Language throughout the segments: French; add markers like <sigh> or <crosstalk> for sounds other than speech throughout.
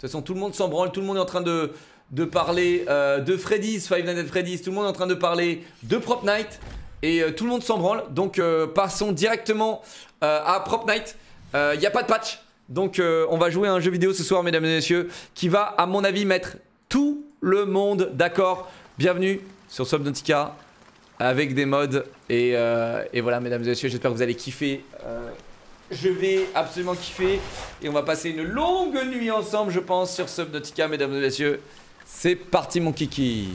toute façon, tout le monde s'en branle, tout le monde est en train de, de parler euh, de Freddy's, Five Nights at Freddy's, tout le monde est en train de parler de Prop Night. Et euh, tout le monde s'en branle. Donc euh, passons directement à Prop Night. Il n'y a pas de patch. Donc on va jouer à un jeu vidéo ce soir, mesdames et messieurs, qui va, à mon avis, mettre tout le monde d'accord. Bienvenue sur Subnautica avec des mods. Et, et voilà, mesdames et messieurs, j'espère que vous allez kiffer. Je vais absolument kiffer. Et on va passer une longue nuit ensemble, je pense, sur Subnautica, mesdames et messieurs. C'est parti, mon kiki.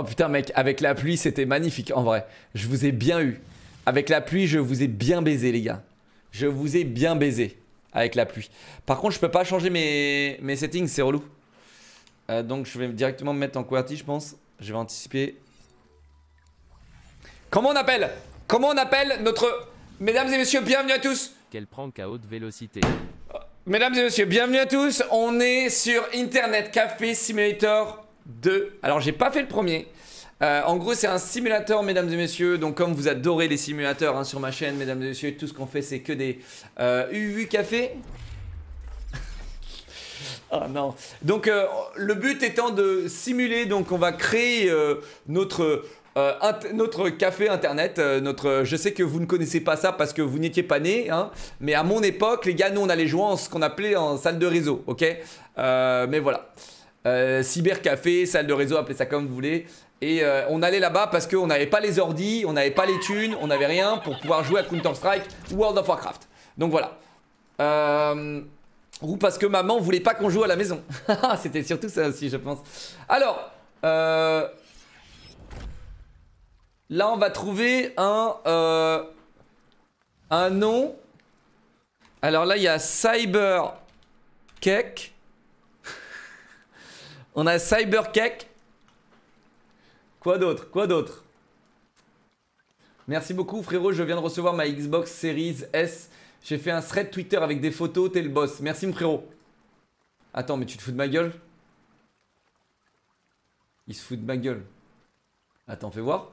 Oh putain mec, avec la pluie c'était magnifique en vrai. Je vous ai bien eu. Avec la pluie je vous ai bien baisé les gars. Je vous ai bien baisé avec la pluie. Par contre je peux pas changer mes, mes settings, c'est relou. Euh, donc je vais directement me mettre en QWERTY je pense. Je vais anticiper. Comment on appelle? Comment on appelle notre... Mesdames et messieurs, bienvenue à tous? Qu'elle prend qu'à haute vélocité. Mesdames et messieurs, bienvenue à tous. On est sur Internet Café Simulator 2. Alors, j'ai pas fait le premier. Euh, en gros, c'est un simulateur, mesdames et messieurs. Donc, comme vous adorez les simulateurs hein, sur ma chaîne, mesdames et messieurs, tout ce qu'on fait, c'est que des euh, UU Café. Oh <laughs> non. Donc euh, le but étant de simuler, donc on va créer euh, notre euh, notre café internet, notre. Je sais que vous ne connaissez pas ça parce que vous n'étiez pas nés, hein, mais à mon époque, les gars, nous on allait jouer en ce qu'on appelait en salle de réseau, ok? Mais voilà, Euh, cybercafé, salle de réseau, appelez ça comme vous voulez. Et euh, on allait là-bas parce qu'on n'avait pas les ordis, on n'avait pas les thunes, on n'avait rien pour pouvoir jouer à Counter Strike ou World of Warcraft. Donc voilà. Euh, ou parce que maman voulait pas qu'on joue à la maison. <laughs> C'était surtout ça aussi, je pense. Alors, là, on va trouver un, un nom. Alors là, il y a Cyber Cake. On a Cyber Cake. Quoi d'autre? Quoi d'autre? Merci beaucoup, frérot. Je viens de recevoir ma Xbox Series S. J'ai fait un thread Twitter avec des photos, t'es le boss. Merci mon frérot. Attends, mais tu te fous de ma gueule? Il se fout de ma gueule. Attends, fais voir.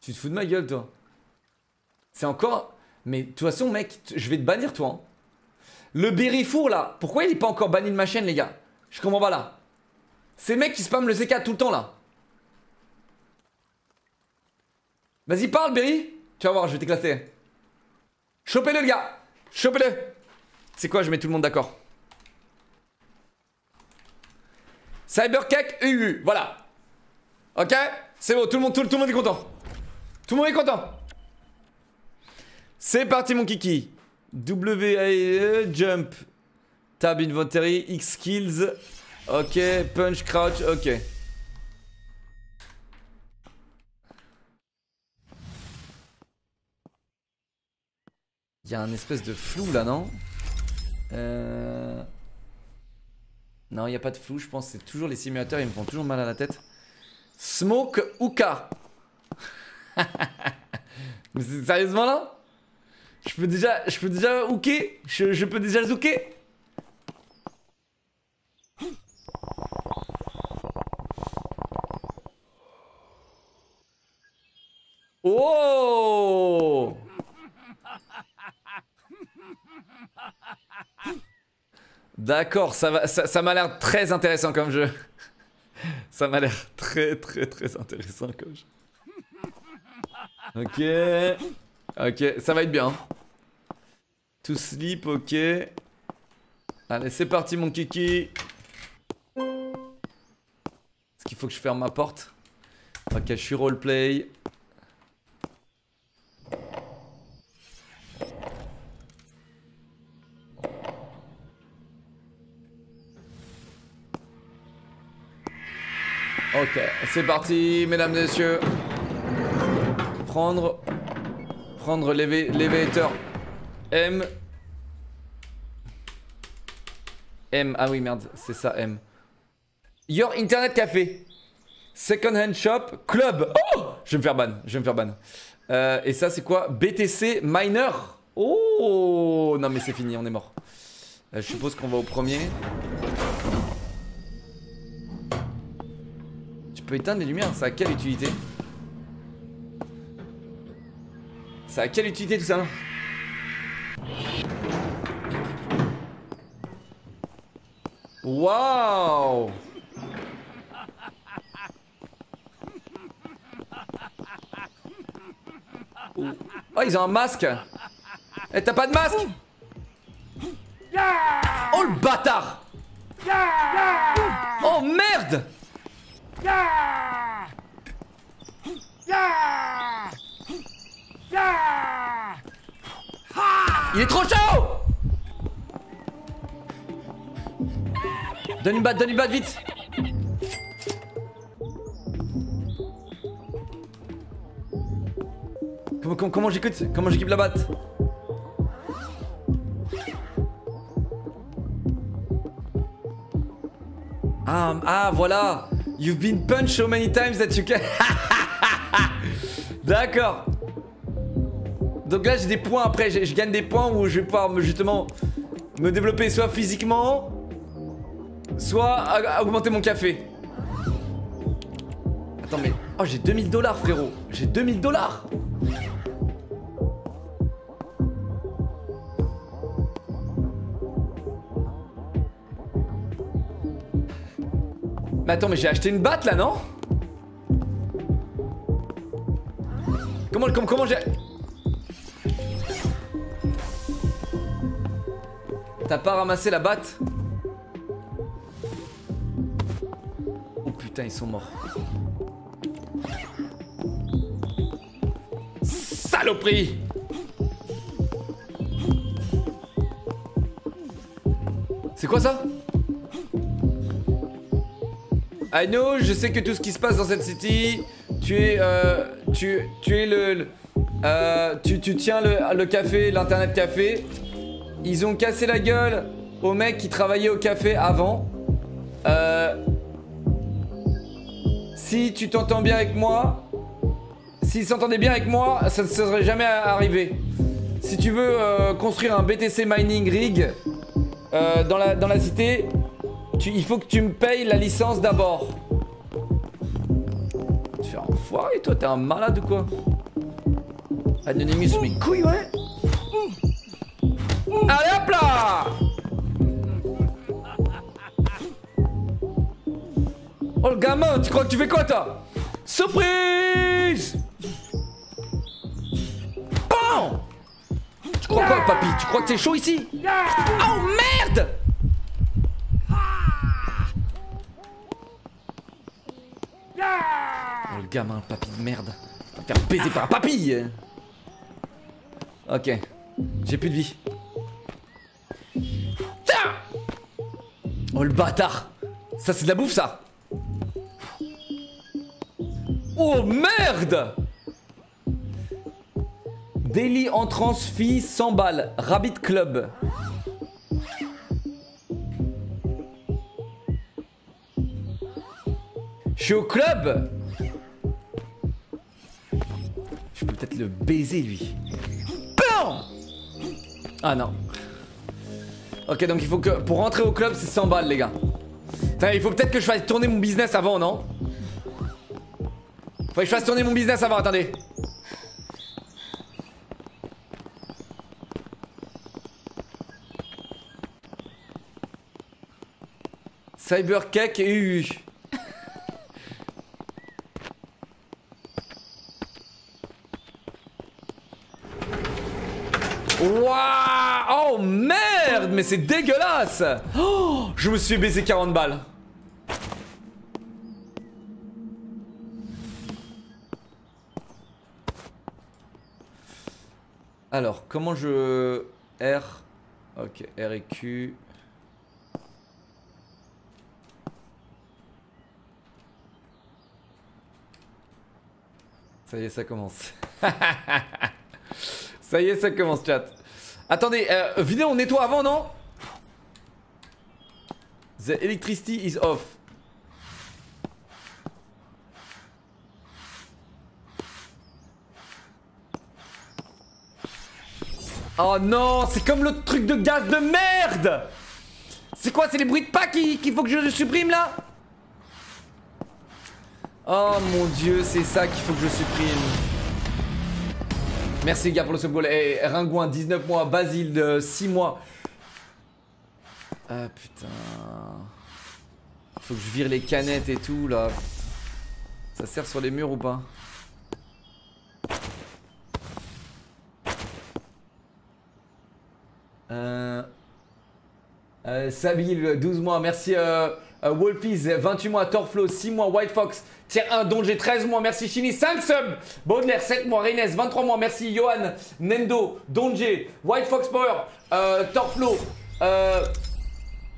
Tu te fous de ma gueule, toi. C'est encore... Mais de toute façon, mec, je vais te bannir, toi. hein. Le Berryfour, là, pourquoi il est pas encore banni de ma chaîne, les gars? Je comprends pas, là. Ces mecs qui spamment le C4 tout le temps, là. Vas-y, parle, Berry. Tu vas voir, je vais t'éclater. Chopez-le, le gars. Chopez-le. C'est quoi, je mets tout le monde d'accord? Cybercake UU, voilà. Ok? C'est bon, tout le, monde, tout, tout le monde est content. Tout le monde est content. C'est parti, mon kiki. W A E, jump. Tab inventory, X skills. Ok, punch, crouch, ok. Il y a un espèce de flou là, non? Euh... Non, il n'y a pas de flou, je pense. C'est toujours les simulateurs, ils me font toujours mal à la tête. Smoke Uka. <laughs> Mais c'est- sérieusement là? Je peux déjà, je peux déjà hooker je, je peux déjà zooker Oh D'accord, ça va, ça, ça m'a l'air très intéressant comme jeu. Ça m'a l'air très très très intéressant comme jeu. Ok. Ok, ça va être bien. To sleep, ok. Allez, c'est parti mon kiki. Est-ce qu'il faut que je ferme ma porte? Ok, je suis roleplay. Ok, c'est parti, mesdames et messieurs. Prendre. Prendre l'élévateur M. M, ah oui, merde, c'est ça, M. Your Internet Café. Second hand shop, club. Oh Je vais me faire ban, je vais me faire ban. Euh, et ça, c'est quoi? BTC Miner. Oh Non, mais c'est fini, on est mort. Euh, je suppose qu'on va au premier. Tu peux éteindre les lumières, ça a quelle utilité? Ça a quelle utilité tout ça Waouh Oh, ils ont un masque. Eh, t'as pas de masque? Oh, le bâtard. Oh, merde. Il est trop chaud Donne une batte, donne une batte, vite. Comment, j'écoute Comment j'équipe la batte? Ah, ah, voilà. You've been punched so many times that you can... <laughs> D'accord. Donc là j'ai des points après, je, gagne des points où je vais pouvoir me, justement me développer soit physiquement, soit augmenter mon café. Attends mais... Oh j'ai 2000 dollars frérot. J'ai 2000 dollars. Mais attends mais j'ai acheté une batte là non? Comment, comment, comment j'ai... T'as pas ramassé la batte? Putain ils sont morts Saloperie C'est quoi ça? I know, je sais que tout ce qui se passe dans cette city, tu es, euh, tu, tu es le, le- euh, tu, tu tiens le, le café, l'internet café. Ils ont cassé la gueule aux mecs qui travaillaient au café avant. Euh, si tu t'entends bien avec moi, s'ils s'entendaient bien avec moi, ça ne serait jamais arrivé. Si tu veux euh, construire un BTC mining rig euh, dans, la, dans la cité, tu- il faut que tu me payes la licence d'abord. Tu fais enfoiré, toi, t'es un malade ou quoi? Anonymous, mes couilles, ouais Allez hop là Oh le gamin, tu crois que tu fais quoi toi? Surprise! Bon Tu crois quoi papy? Tu crois que t'es chaud ici? Oh merde! Oh le gamin, papy de merde. Va faire baiser par un papy Ok. J'ai plus de vie. Oh le bâtard! Ça c'est de la bouffe ça Oh merde Daily entrance fee 100 balles. Rabbit Club. Je suis au club Je peux peut-être le baiser lui. Bam Ah non. Ok donc il faut que pour rentrer au club c'est 100 balles les gars. Il faut peut-être que je fasse tourner mon business avant non Faut que je fasse tourner mon business avant, attendez. Cybercake et. Waouh Oh merde Mais c'est dégueulasse oh, Je me suis baisé 40 balles. Alors, comment je... R... Ok, R et Q... Ça y est, ça commence. <laughs> ça y est, ça commence, chat. Attendez, euh, vidéo on nettoie avant, non? The electricity is off. Oh non, c'est comme le truc de gaz de merde C'est quoi, c'est les bruits de pas qu'il faut que je supprime là? Oh mon dieu, c'est ça qu'il faut que je supprime. Merci les gars pour le sub hey, Ringouin, 19 mois, Basile, de 6 mois. Ah putain. Faut que je vire les canettes et tout là. Ça sert sur les murs ou pas? Euh... Euh, Sabil, 12 mois, merci euh, euh, Wolfies, 28 mois, Torflo, 6 mois, White Fox, tier 1, Donge, 13 mois, merci Chini, 5 subs, Baudelaire, 7 mois, Reines, 23 mois, merci Johan, Nendo, Donge, White Fox Power, euh, Torflo, euh,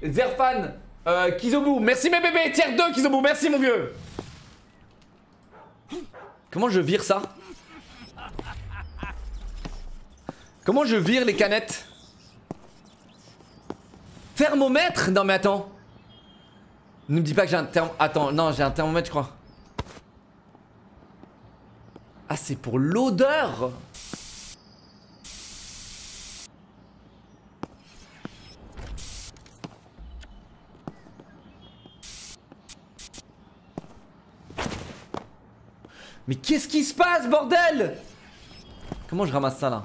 Zerfan, euh, Kizobu, merci mes bébés, tier 2 Kizobu, merci mon vieux. Comment je vire ça? Comment je vire les canettes? Thermomètre? Non mais attends. Ne me dis pas que j'ai un thermomètre. Attends, non, j'ai un thermomètre, je crois. Ah, c'est pour l'odeur Mais qu'est-ce qui se passe, bordel? Comment je ramasse ça là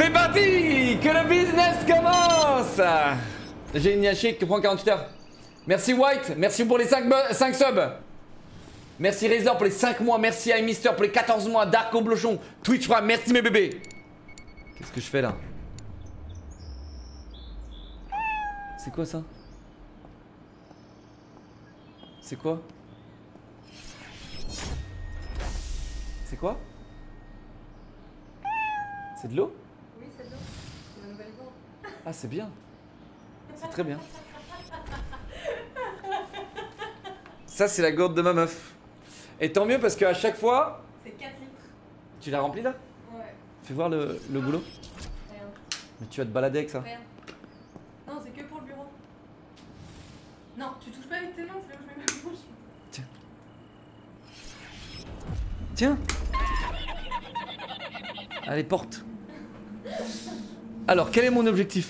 C'est parti Commence J'ai une Yaché qui prend 48 heures. Merci White, merci pour les 5, 5 subs. Merci Razor pour les 5 mois, merci à Mister pour les 14 mois, Darko Blochon, Twitch Prime, merci mes bébés. Qu'est-ce que je fais là? C'est quoi ça? C'est quoi? C'est quoi? C'est de l'eau? Oui, c'est nouvelle gourde. Ah c'est bien. C'est très bien. Ça c'est la gourde de ma meuf. Et tant mieux parce qu'à chaque fois... C'est 4 litres. Tu l'as rempli là? Ouais. Fais voir le, le boulot. Rien. Mais tu vas te balader avec ça. Rien. Non, c'est que pour le bureau. Non, tu touches pas avec tes mains, c'est là où je mets ma bouche. Tiens Allez, porte Alors, quel est mon objectif?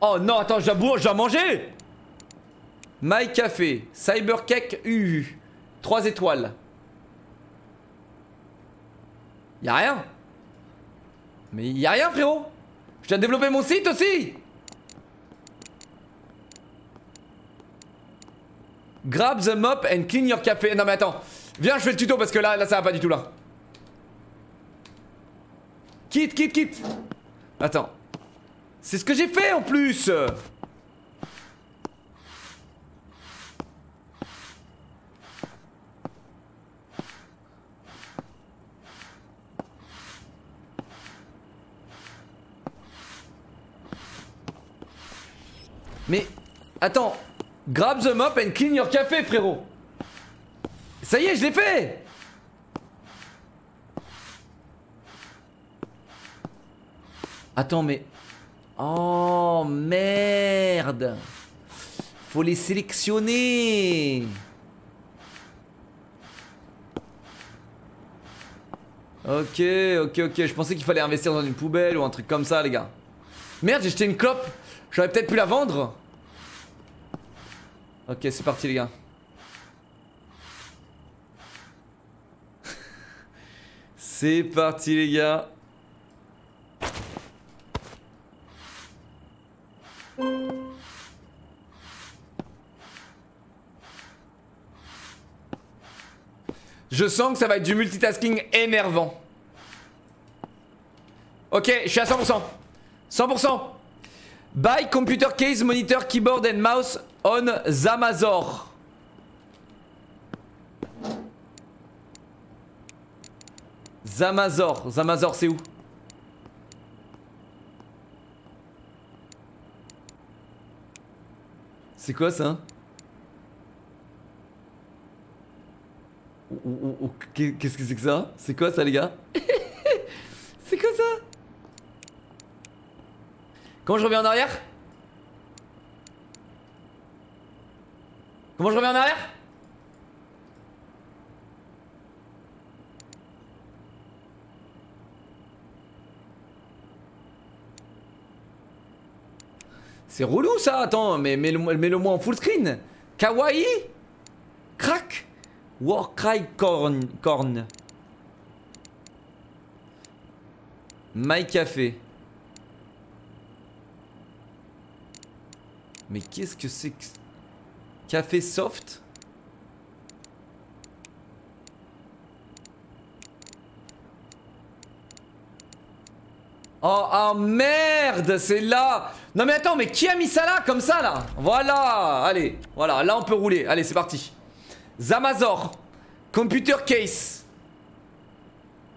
Oh non, attends, je dois, manger My Café, Cybercake UU, 3 étoiles. Y'a rien? Mais y'a rien, frérot Je dois développer mon site aussi Grab the mop and clean your café. Non mais attends. Viens, je fais le tuto parce que là, là ça va pas du tout là. Quitte, quitte, quitte. Attends. C'est ce que j'ai fait en plus. Mais attends, grab the mop and clean your café, frérot. Ça y est, je l'ai fait. Attends, mais oh merde. Faut les sélectionner. Ok, ok, ok. Je pensais qu'il fallait investir dans une poubelle ou un truc comme ça, les gars. Merde, j'ai jeté une clope. J'aurais peut-être pu la vendre. Ok, c'est parti, les gars. <laughs> c'est parti, les gars. Je sens que ça va être du multitasking énervant. Ok, je suis à 100%. 100%. Buy computer case, monitor, keyboard and mouse on Zamazor. Zamazor. Zamazor, c'est où? C'est quoi ça Qu'est-ce que c'est que ça? C'est quoi ça les gars? <laughs> C'est quoi ça? Comment je reviens en arrière? Comment je reviens en arrière? C'est relou ça, attends, mais mets-le moi en full screen. Kawaii? Warcry Corn. Corn. My Café. Mais qu'est-ce que c'est que... Café soft? Oh, oh merde, c'est là Non mais attends, mais qui a mis ça là, comme ça là? Voilà, allez, voilà, là on peut rouler, allez c'est parti Zamazor. Computer case.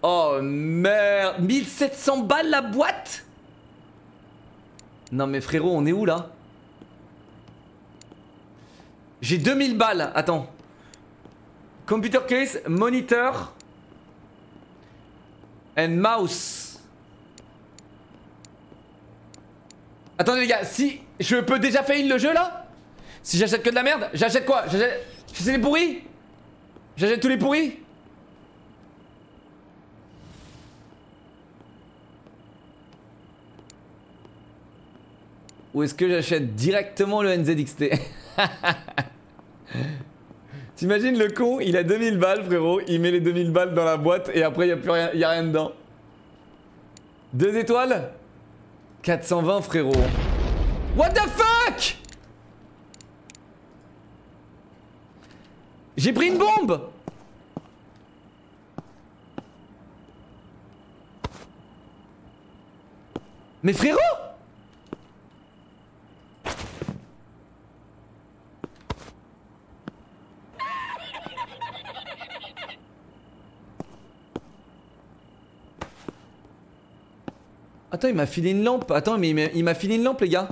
Oh merde. 1700 balles la boîte? Non mais frérot, on est où là? J'ai 2000 balles, attends. Computer case, monitor And mouse. Attendez les gars, si je peux déjà fail le jeu là? Si j'achète que de la merde, j'achète quoi? J'achète les pourris? J'achète tous les pourris? Ou est-ce que j'achète directement le NZXT <laughs> T'imagines le con, il a 2000 balles frérot, il met les 2000 balles dans la boîte et après il n'y a plus rien, a rien dedans. Deux étoiles? 420 frérot. What the fuck? J'ai pris une bombe Mais frérot Attends, il m'a filé une lampe. Attends, mais il m'a filé une lampe, les gars.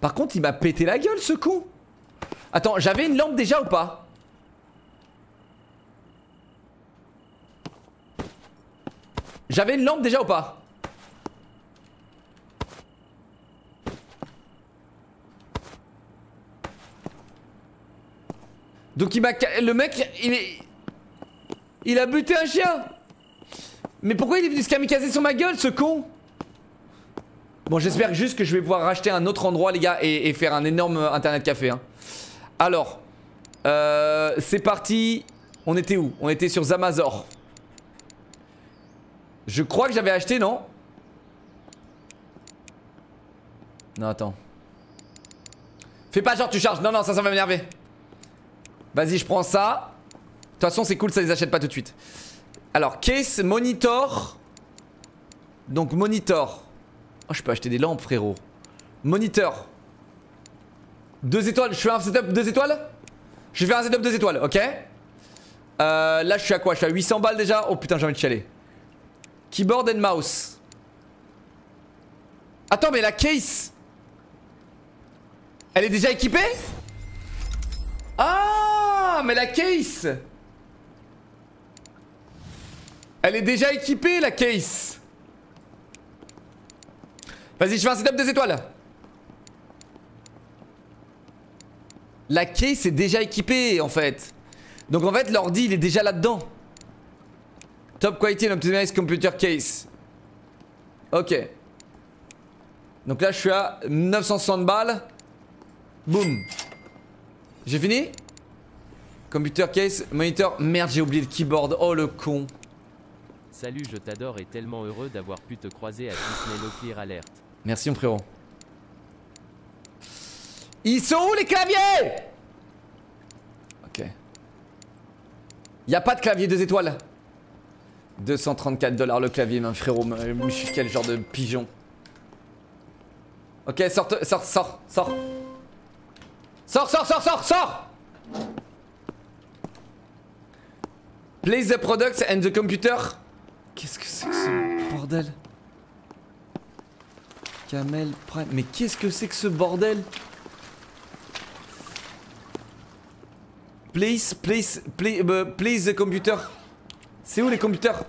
Par contre, il m'a pété la gueule, ce con. Attends, j'avais une lampe déjà ou pas? J'avais une lampe déjà ou pas Donc il m'a... Le mec, il est... Il a buté un chien Mais pourquoi il est venu se kamikaze sur ma gueule, ce con? Bon, j'espère juste que je vais pouvoir racheter un autre endroit, les gars, et, faire un énorme internet café. Hein. Alors, euh, c'est parti. On était où? On était sur Zamazor. Je crois que j'avais acheté, non Non, attends. Fais pas genre tu charges. Non, non, ça, ça va m'énerver. Vas-y, je prends ça. De toute façon, c'est cool, ça les achète pas tout de suite. Alors, case, monitor. Donc, monitor. Oh, je peux acheter des lampes, frérot. Moniteur. Deux étoiles. Je fais un setup deux étoiles Je fais un setup deux étoiles, ok euh, Là, je suis à quoi? Je suis à 800 balles déjà? Oh putain, j'ai envie de chialer. Keyboard and mouse. Attends, mais la case Elle est déjà équipée? Ah, mais la case Elle est déjà équipée, la case Vas-y, je fais un setup des étoiles. La case est déjà équipée en fait. Donc en fait, l'ordi il est déjà là-dedans. Top quality and optimized computer case. Ok. Donc là, je suis à 960 balles. Boum. J'ai fini? Computer case, monitor. Merde, j'ai oublié le keyboard. Oh le con. Salut, je t'adore et tellement heureux d'avoir pu te croiser à Disney Clear Alert. Merci mon frérot. Ils sont où les claviers? Ok. Y a pas de clavier deux étoiles 234 dollars le clavier, mon frérot. Je suis quel genre de pigeon Ok, sort, sort, sort, sort. Sors, sors, sors, sors, sors Place the products and the computer. Qu'est-ce que c'est que ce bordel? Camel Prime. Mais qu'est-ce que c'est que ce bordel? Place, place, place, uh, place the computer. C'est où les computers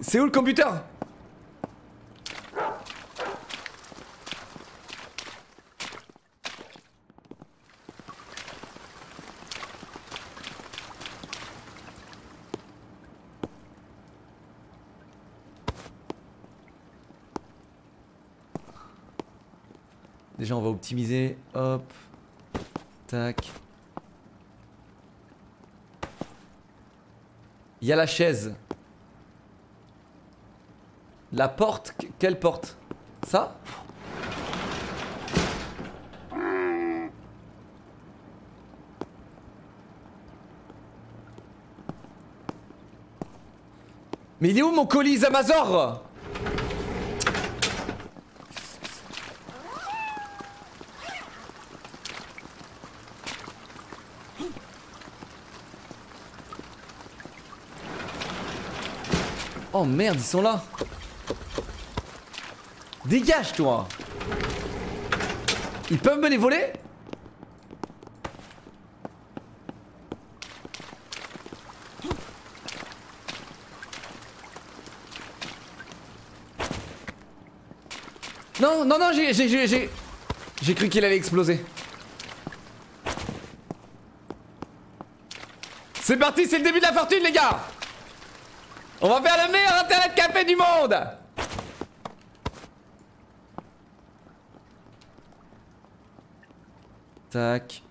C'est où le computer Déjà on va optimiser, hop, tac, Il y a la chaise. La porte que- Quelle porte? Ça? Mais il est où mon colis Amazor Oh merde, ils sont là Dégage toi Ils peuvent me les voler? Non, non, non, j'ai, j'ai, j'ai, cru qu'il allait exploser. C'est parti, c'est le début de la fortune, les gars. On va faire le meilleur internet café du monde. Tac.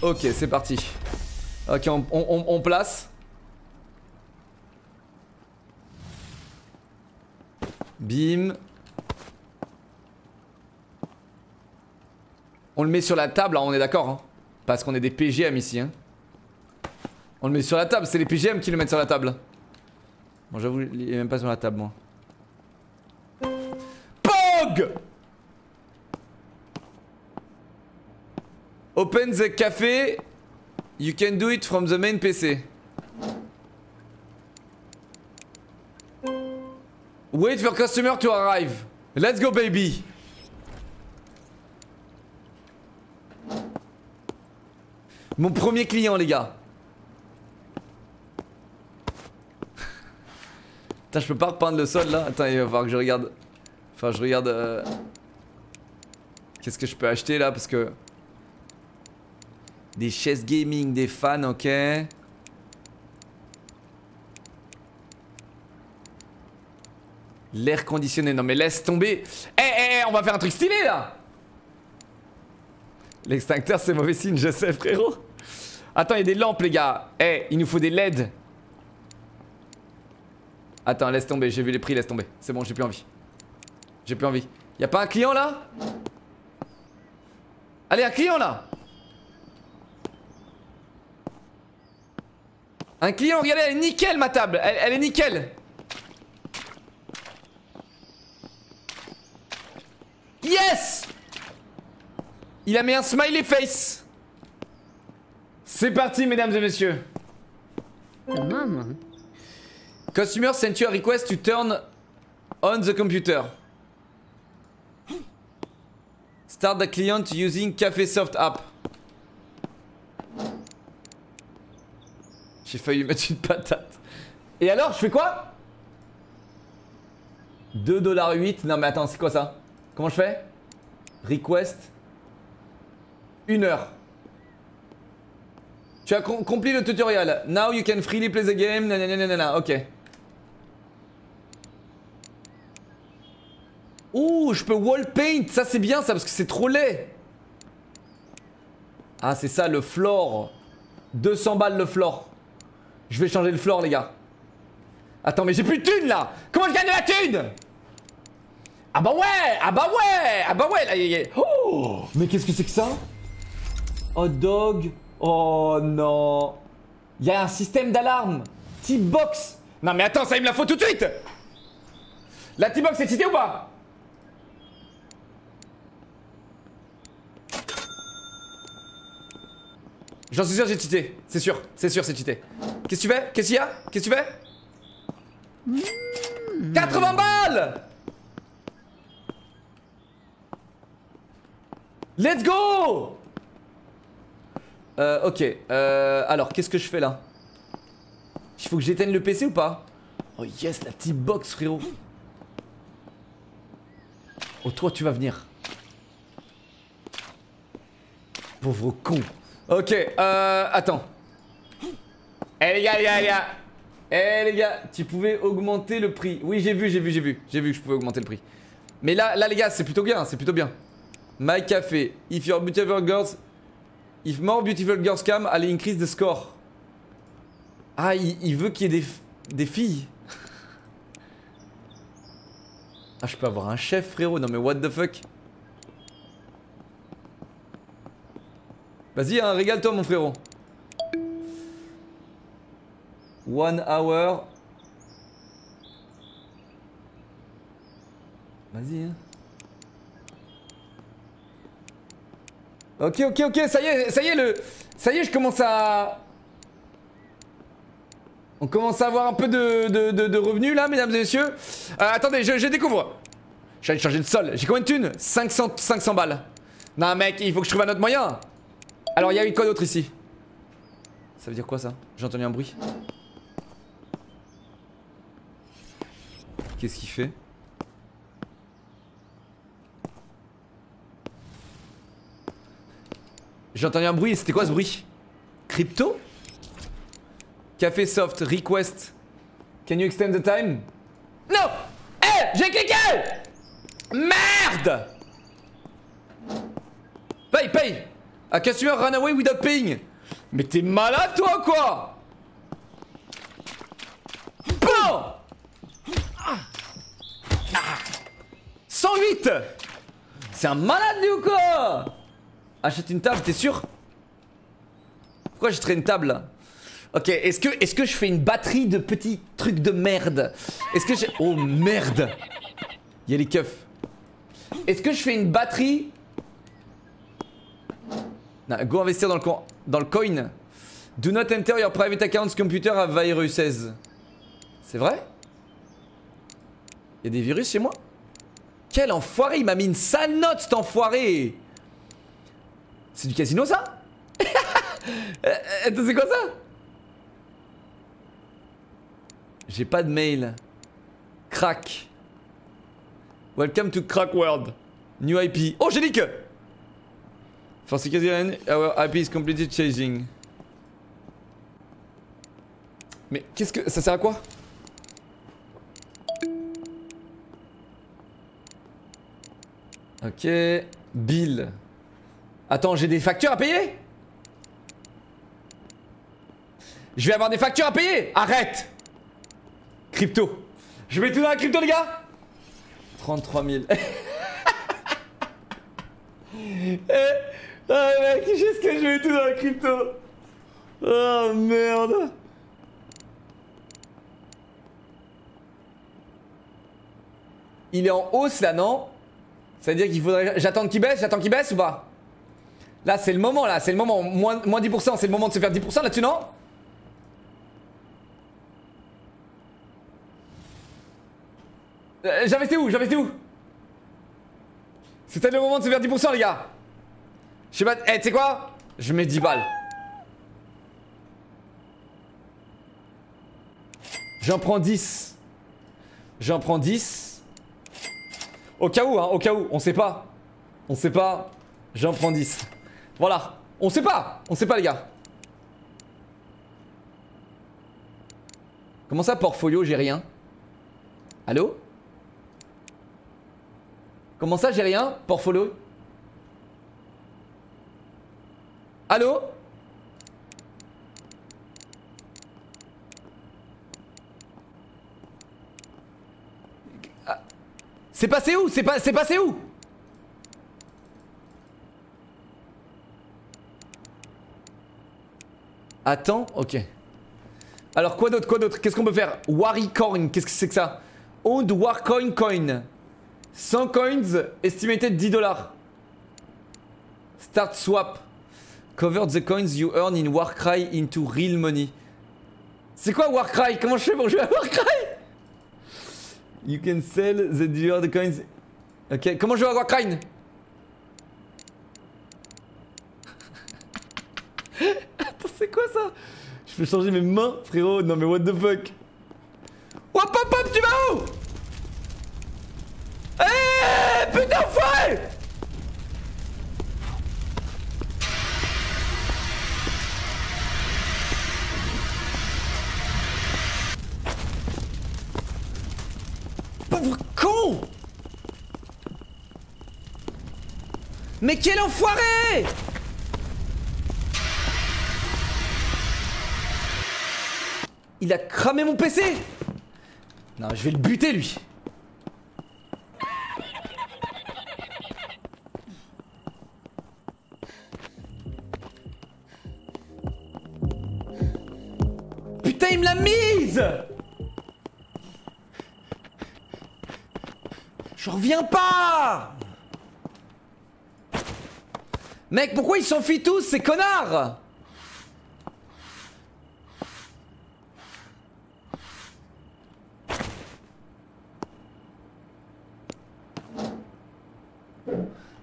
Ok, c'est parti. Ok, on, place. Bim. On le met sur la table, hein, on est d'accord. hein. Parce qu'on est des PGM ici. Hein. On le met sur la table, c'est les PGM qui le mettent sur la table. Bon, j'avoue, il est même pas sur la table, moi. POG Open the café. You can do it from the main PC. Wait for customer to arrive. Let's go, baby. Mon premier client, les gars. Putain, je peux pas repeindre le sol là. Attends, il va falloir que je regarde. Enfin, je regarde. euh, Qu'est-ce que je peux acheter là Parce que. Des chaises gaming, des fans, ok. L'air conditionné, non mais laisse tomber. Eh, eh, eh, on va faire un truc stylé là L'extincteur c'est mauvais signe, je sais frérot. Attends, il y a des lampes les gars. Eh, il nous faut des LED. Attends, laisse tomber, j'ai vu les prix, laisse tomber. C'est bon, j'ai plus envie. J'ai plus envie. Y a pas un client là? Allez, un client là Un client, regardez, elle est nickel ma table. Elle, est nickel. Yes Il a mis un smiley face. C'est parti, mesdames et messieurs. Maman. Customer sent you a request to turn on the computer. Start the client using Cafésoft app. J'ai failli <laughs> mettre une patate. Et alors, je fais quoi? 2,8$. Non mais attends, c'est quoi ça? Comment je fais? Request. Une heure. Tu as accompli le tutoriel. Now you can freely play the game. Nanana. Ok. Ouh, je peux wall paint. Ça, c'est bien ça parce que c'est trop laid. Ah, c'est ça le floor. 200 balles le floor. Je vais changer le floor, les gars. Attends, mais j'ai plus de thunes là. Comment je gagne de la thune? Ah bah ouais, ah bah ouais, ah bah ouais. Là, Oh, mais qu'est-ce que c'est que ça? Hot dog. Oh non. Il y a un système d'alarme. T-box. Non mais attends, ça il me la faut tout de suite. La T-box est cheatée ou pas? J'en suis sûr, j'ai cheaté. C'est sûr, c'est sûr, c'est cheaté. Qu'est-ce que tu fais? Qu'est-ce qu'il y a? Qu'est-ce que tu fais? 80 balles Let's go Euh, ok. Euh, alors, qu'est-ce que je fais là? Il faut que j'éteigne le PC ou pas? Oh yes, la petite box, frérot. Oh, toi, tu vas venir. Pauvre con. Ok, euh, attends. Eh les gars, les gars, les gars. Eh les gars, tu pouvais augmenter le prix. Oui, j'ai vu, j'ai vu, j'ai vu. J'ai vu que je pouvais augmenter le prix. Mais là, là les gars, c'est plutôt bien, c'est plutôt bien. My Café. If your beautiful girls... If more beautiful girls come, I'll increase the score. Ah, il, veut qu'il y ait des, des filles. <laughs> Ah, je peux avoir un chef, frérot. Non, mais what the fuck? Vas-y, hein, régale-toi, mon frérot. One hour. Vas-y, hein. Ok, ok, ok, ça y est, ça y est, le... Ça y est, je commence à... On commence à avoir un peu de, de, revenus là, mesdames et messieurs. Euh, attendez, je, découvre. Je de changer de sol. J'ai combien de thunes? 500, 500 balles. Non, mec, il faut que je trouve un autre moyen. Alors, il y a eu quoi d'autre ici. Ça veut dire quoi ça? J'ai entendu un bruit. Qu'est-ce qu'il fait? J'ai entendu un bruit, c'était quoi ce bruit? Crypto? Café soft, request. Can you extend the time? Non! Eh J'ai cliqué! Merde! Paye, paye A customer run away without paying? Mais t'es malade toi quoi! Bon! 108 C'est un malade lui ou quoi? Achète une table, t'es sûr? Pourquoi j'achèterais une table? Ok, est-ce que, est que je fais une batterie de petits trucs de merde? Est-ce que j'ai... Oh merde! Il y a les keufs. Est-ce que je fais une batterie go investir dans le, coin. Do not enter your private account's computer a viruses. C'est vrai? Il y a des virus chez moi? Quel enfoiré Il m'a mis une sale note cet enfoiré C'est du casino ça? <laughs> Euh, Attends, c'est quoi ça? J'ai pas de mail. Crack. Welcome to Crack World. New IP. Oh, j'ai dit que For security, our IP is completely changing. Mais qu'est-ce que. Ça sert à quoi? Ok. Bill. Attends, j'ai des factures à payer? Je vais avoir des factures à payer? Arrête Crypto. Je mets tout dans la crypto, les gars 33 000. <laughs> Ah mec, qu'est-ce que je mets tout dans la crypto Oh merde. Il est en hausse là, non? Ça veut dire qu'il faudrait... J'attends qu'il baisse, j'attends qu'il baisse ou pas? Là, c'est le moment, là, c'est le moment. Moins, moins 10%, c'est le moment de se faire 10% là-dessus, non? Euh, J'investis où? J'investis où? C'était le moment de se faire 10% les gars Je sais pas... Eh tu sais quoi? Je mets 10 balles. J'en prends 10 J'en prends 10 Au cas où hein, au cas où, on sait pas. On sait pas. J'en prends 10 Voilà. On sait pas. On sait pas les gars. Comment ça portfolio j'ai rien? Allô? Comment ça, j'ai rien Portfolio? Allô Ah. C'est passé où C'est pas, c'est passé où Attends, ok. Alors quoi d'autre, quoi d'autre? Qu'est-ce qu'on peut faire? Waricoin, qu'est-ce que c'est que ça? Owned Warcoin Coin. 100 coins, estimated 10 dollars. Start swap. Convert the coins you earn in Warcry into real money. C'est quoi Warcry? Comment je fais pour jouer à Warcry? You can sell the dealer the coins. Ok, comment je joue à Warcry? <laughs> Attends, c'est quoi ça? Je peux changer mes mains, frérot. Non mais what the fuck? Hop hop hop, tu vas où? Eh putain enfoiré Pauvre con Mais quel enfoiré Il a cramé mon PC Non, je vais le buter lui Putain, il me l'a mise Je reviens pas! Mec, pourquoi ils s'enfuient tous, ces connards!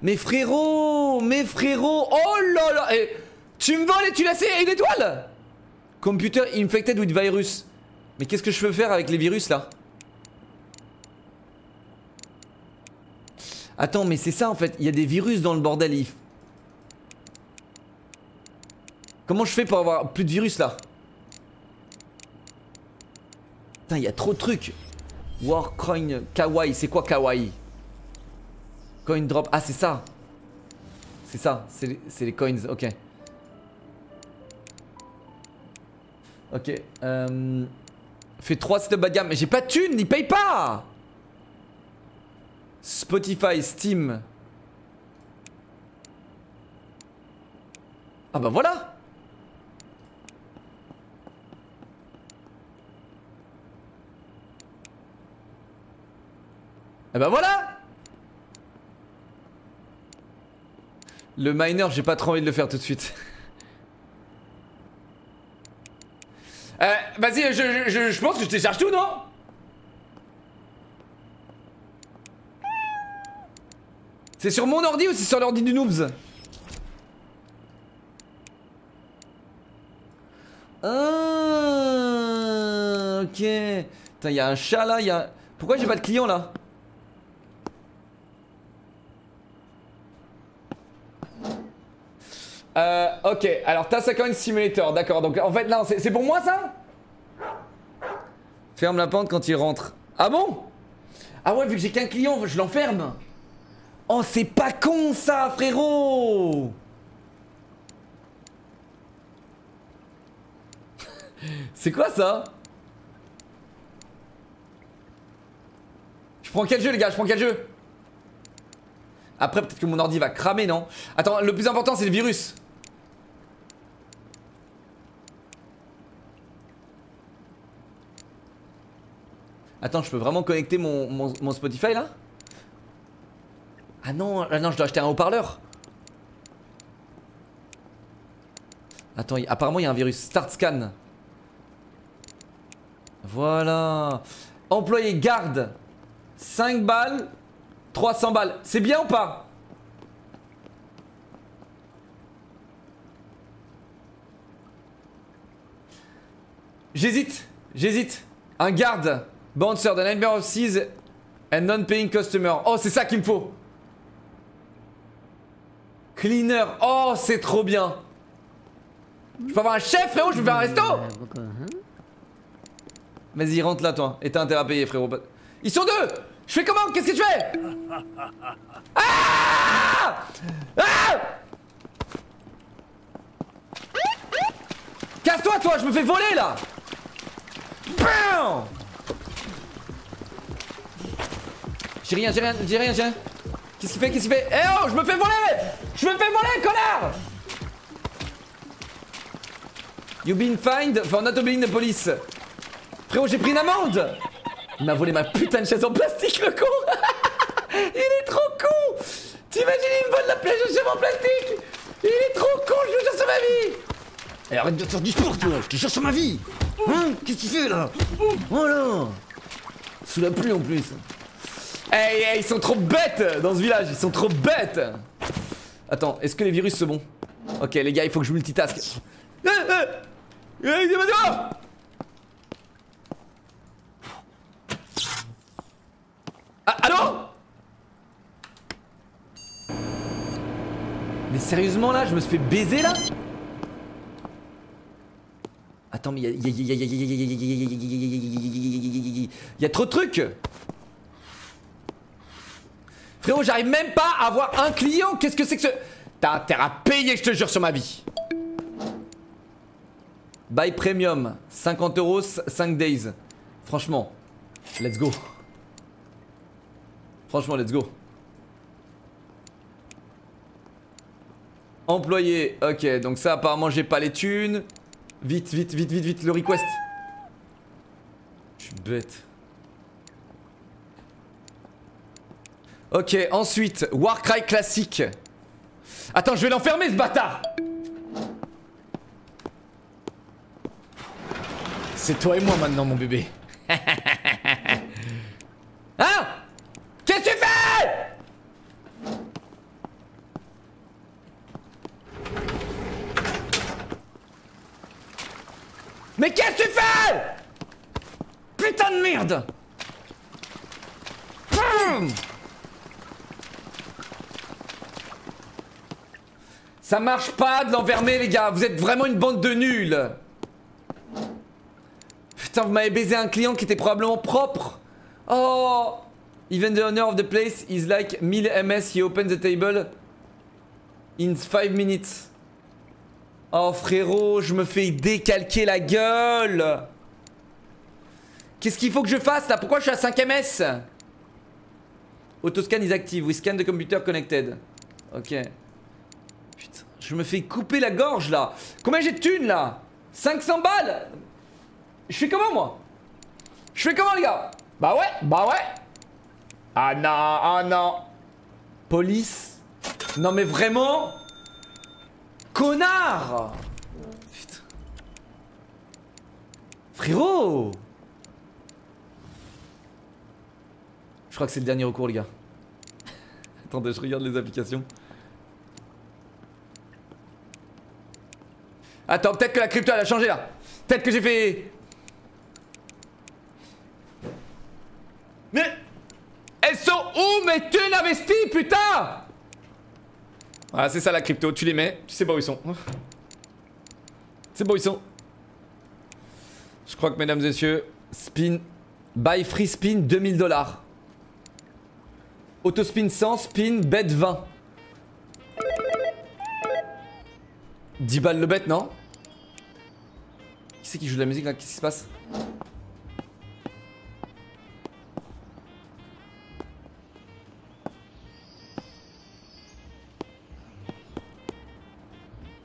Mais frérot Mais frérot Oh là là! Eh, Tu me voles et tu laisses une étoile! Computer infected with virus. Mais qu'est-ce que je peux faire avec les virus là? Attends, mais c'est ça en fait. Il y a des virus dans le bordel. il- Comment je fais pour avoir plus de virus là Putain, il y a trop de trucs. Warcoin Kawaii, c'est quoi Kawaii Coin drop. Ah, c'est ça. C'est ça, c'est les, coins, ok. Ok. Euh, fais 3 setups bas. Mais j'ai pas de thunes, ils payent pas Spotify, Steam. Ah bah voilà Ah bah voilà Le miner, j'ai pas trop envie de le faire tout de suite. <laughs> Euh, vas-y, je, pense que je télécharge tout, non? C'est sur mon ordi ou c'est sur l'ordi du Noobs Ah, ok. Putain, y a un chat là, y a... Pourquoi j'ai pas de client là Euh, ok, alors t'as ça quand simulator, d'accord. Donc en fait, là, c'est pour moi ça Ferme la pente quand il rentre. Ah bon? Ah ouais, vu que j'ai qu'un client, je l'enferme. Oh, c'est pas con ça, frérot. <laughs> C'est quoi ça? Je prends quel jeu les gars? Je prends quel jeu? Après peut-être que mon ordi va cramer non? Attends le plus important c'est le virus. Attends je peux vraiment connecter mon, mon, mon Spotify là? Ah non, ah non je dois acheter un haut-parleur Attends, apparemment il y a un virus. Start scan. Voilà. Employé garde. 5 balles. 300 balles. C'est bien ou pas? J'hésite. J'hésite. Un garde. Bouncer. The nightmare of seas and non-paying customer. Oh, c'est ça qu'il me faut. Cleaner. Oh, c'est trop bien. Je peux avoir un chef, frérot. Je peux faire un resto. Hein Vas-y, rentre là, toi. Et t'as intérêt à payer, frérot. Ils sont deux Je fais comment? Qu'est-ce que tu fais? Ah Ah Casse-toi, toi Je me fais voler, là Bam J'ai rien, j'ai rien, j'ai rien, j'ai rien. Qu'est-ce qu'il fait Qu'est-ce qu'il fait? Eh oh Je me fais voler Je me fais voler, connard! You been fined for not obeying the police. Frérot, j'ai pris une amende! Il m'a volé ma putain de chaise en plastique, le con <laughs> Il est trop con! T'imagines, il me vole la plaie de chaise en plastique! Il est trop con, je vous jure sur ma vie! Eh, arrête de faire du sport, toi Je te jure sur ma vie! Hein? Qu'est-ce que tu fais, là? Voilà Sous la pluie en plus. Hey, hey, ils sont trop bêtes dans ce village, ils sont trop bêtes Attends, est-ce que les virus sont bons Ok les gars, il faut que je multitasque. Ah, allô Mais sérieusement là, je me suis fait baiser là Attends, mais il trop de trucs Frérot, j'arrive même pas à avoir un client. Qu'est-ce que c'est que ce. T'as intérêt à payer, je te jure, sur ma vie. Buy premium. 50 euros, 5 days. Franchement, let's go. Franchement, let's go. Employé, ok, donc ça apparemment j'ai pas les thunes. Vite, vite, vite, vite, vite, le request. Je suis bête. Ok, ensuite, Warcry classique. Attends, je vais l'enfermer ce bâtard. C'est toi et moi maintenant, mon bébé. <laughs> hein? Qu'est-ce que tu fais? Mais qu'est-ce que tu fais? Putain de merde Ça marche pas de l'enfermer les gars, vous êtes vraiment une bande de nuls. Putain vous m'avez baisé un client qui était probablement propre. Oh Even the owner of the place is like 1000 MS, he opens the table in 5 minutes. Oh frérot, je me fais décalquer la gueule. Qu'est-ce qu'il faut que je fasse là? Pourquoi je suis à 5 MS Autoscan is active, we scan the computer connected. Ok. Putain, je me fais couper la gorge là. Combien j'ai de thunes là? 500 balles! Je fais comment moi? Je fais comment les gars? Bah ouais, bah ouais! Ah non, ah non! Police? Non mais vraiment? Connard! Putain. Frérot! Je crois que c'est le dernier recours les gars. <laughs> Attendez, je regarde les applications. Attends, peut-être que la crypto elle a changé là. Peut-être que j'ai fait. Mais. Elles sont où mes thunes investies, putain? Voilà, c'est ça la crypto. Tu les mets, tu sais pas où ils sont. C'est bon, ils sont. Je crois que, mesdames et messieurs, spin. Buy free spin 2000 dollars. Autospin 100, spin, bet 20. 10 balles le bet, non? Qui c'est qui joue de la musique là Qu'est-ce qui se passe?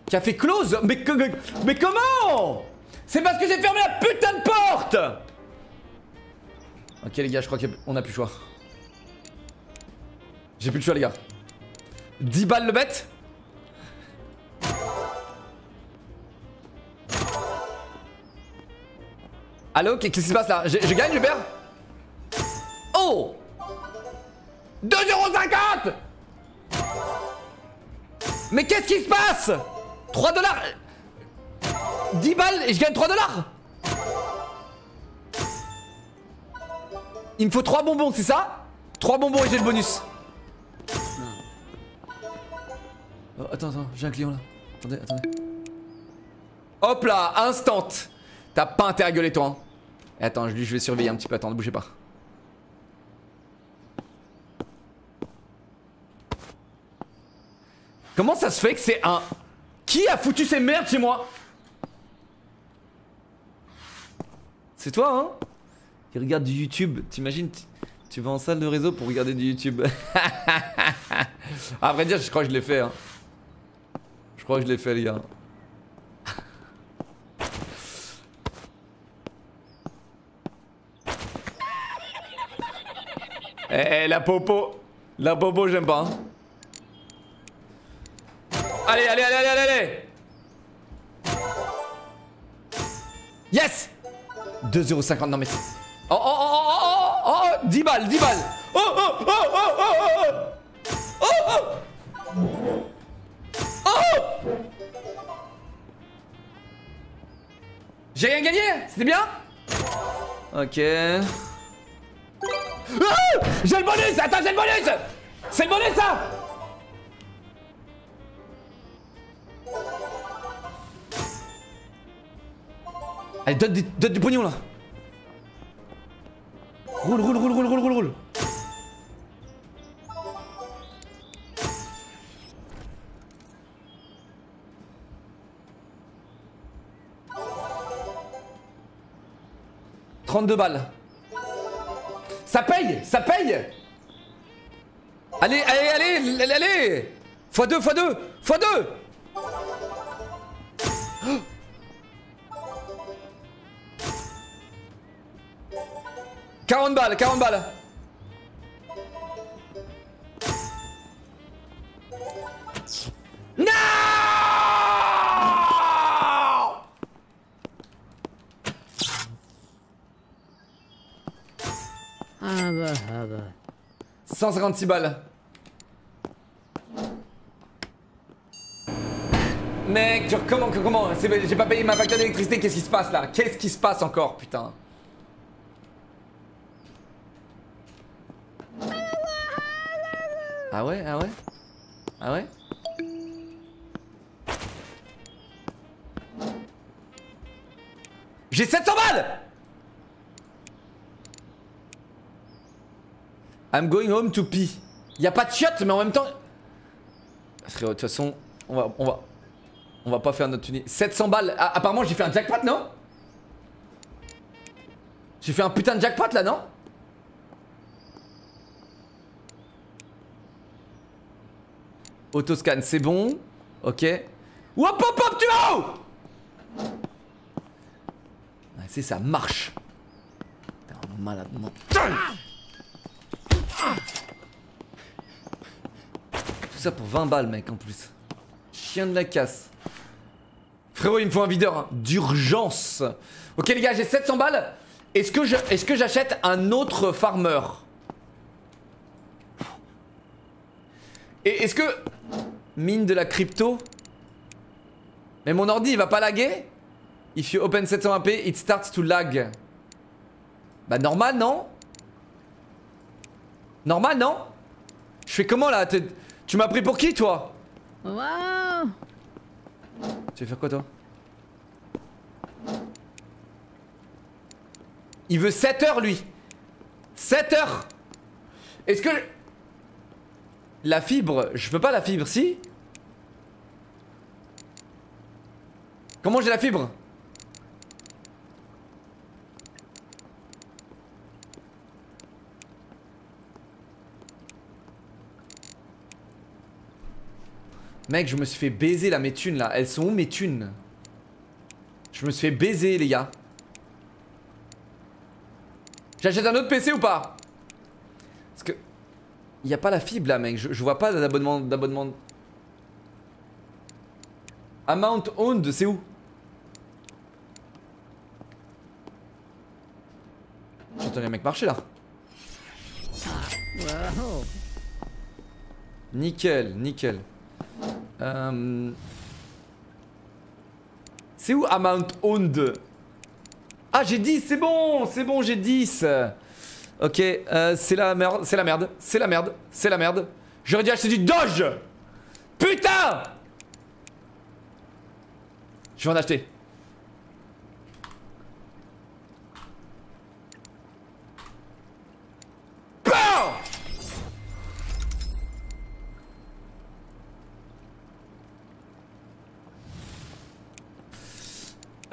Café close? Mais, mais comment? C'est parce que j'ai fermé la putain de porte! Ok les gars, je crois qu'on a plus le choix. J'ai plus le choix les gars. 10 balles le bet Allo, qu'est-ce qui se passe là? Je, gagne, je perds Oh 2,50€ Mais qu'est-ce qui se passe? 3 dollars 10 balles et je gagne 3 dollars? Il me faut 3 bonbons, c'est ça? 3 bonbons et j'ai le bonus. Oh, attends, attends, j'ai un client là. Attendez, attendez. Hop là, instant. T'as pas intérêt à gueuler toi. Hein. Attends, je, je vais surveiller un petit peu. Attends, ne bougez pas. Comment ça se fait que c'est un... Qui a foutu ces merdes chez moi? C'est toi, hein? Qui regarde du YouTube. T'imagines, tu vas en salle de réseau pour regarder du YouTube. <laughs> à vrai dire, je crois que je l'ai fait. Hein. Je crois que je l'ai fait, les gars. Eh, eh, la popo. La popo, j'aime pas. hein. Allez, allez, allez, allez, allez. Yes 2,50€, non mais c'est... Oh, oh, oh, oh, oh, oh, oh, 10 balles, 10 balles Oh, oh, oh, oh, oh, oh, oh, oh, oh, oh J'ai rien gagné C'était bien Ok... Ah j'ai le bonus Attends, j'ai le bonus C'est le bonus, ça Allez, donne, donne du pognon, là. Roule, roule, roule, roule, roule, roule, roule. Trente-deux balles. Ça paye Ça paye. Allez, allez, allez, allez, allez. X2, x2, x2 40 balles, 40 balles Ah bah, ah bah. 156 balles. Mec, tu- comment, comment J'ai pas payé ma facture d'électricité, qu'est-ce qui se passe là? Qu'est-ce qui se passe encore, putain? Ah ouais, ah ouais? Ah ouais? J'ai 700 balles I'm going home to pee. Y a pas de chiottes, mais en même temps. Frérot, de toute façon, on va, on va, on va pas faire notre uni. 700 balles. Ah, apparemment, j'ai fait un jackpot, non? J'ai fait un putain de jackpot là, non? Autoscan, c'est bon. Ok. Hop hop hop, tu vas Ouais, C'est ça marche. Putain, malade mental. Tout ça pour 20 balles, mec, en plus. Chien de la casse. Frérot, il me faut un videur d'urgence. Ok, les gars, j'ai 700 balles. Est-ce que je, est-ce que j'achète un autre farmer? Et est-ce que mine de la crypto Mais mon ordi, il va pas laguer? If you open 720p, it starts to lag. Bah normal, non? Normal, non? Je fais comment là? Tu m'as pris pour qui, toi? Waouh! Tu veux faire quoi, toi? Il veut 7 heures, lui! 7 heures! Est-ce que... La fibre, je peux pas la fibre, si? Comment j'ai la fibre? Mec, je me suis fait baiser là, mes thunes là. Elles sont où mes thunes? Je me suis fait baiser, les gars. J'achète un autre PC ou pas? Parce que. Il n'y a pas la fibre là, mec. Je, vois pas d'abonnement. d'abonnement. Amount owned, c'est où? J'entends les mecs marcher là. Nickel, nickel. Euh, C'est où amount owned? Ah j'ai 10, c'est bon, c'est bon, j'ai 10. Ok, euh, c'est la merde, c'est la merde, c'est la merde, c'est la merde. J'aurais dû acheter du Doge Putain Je vais en acheter. Bam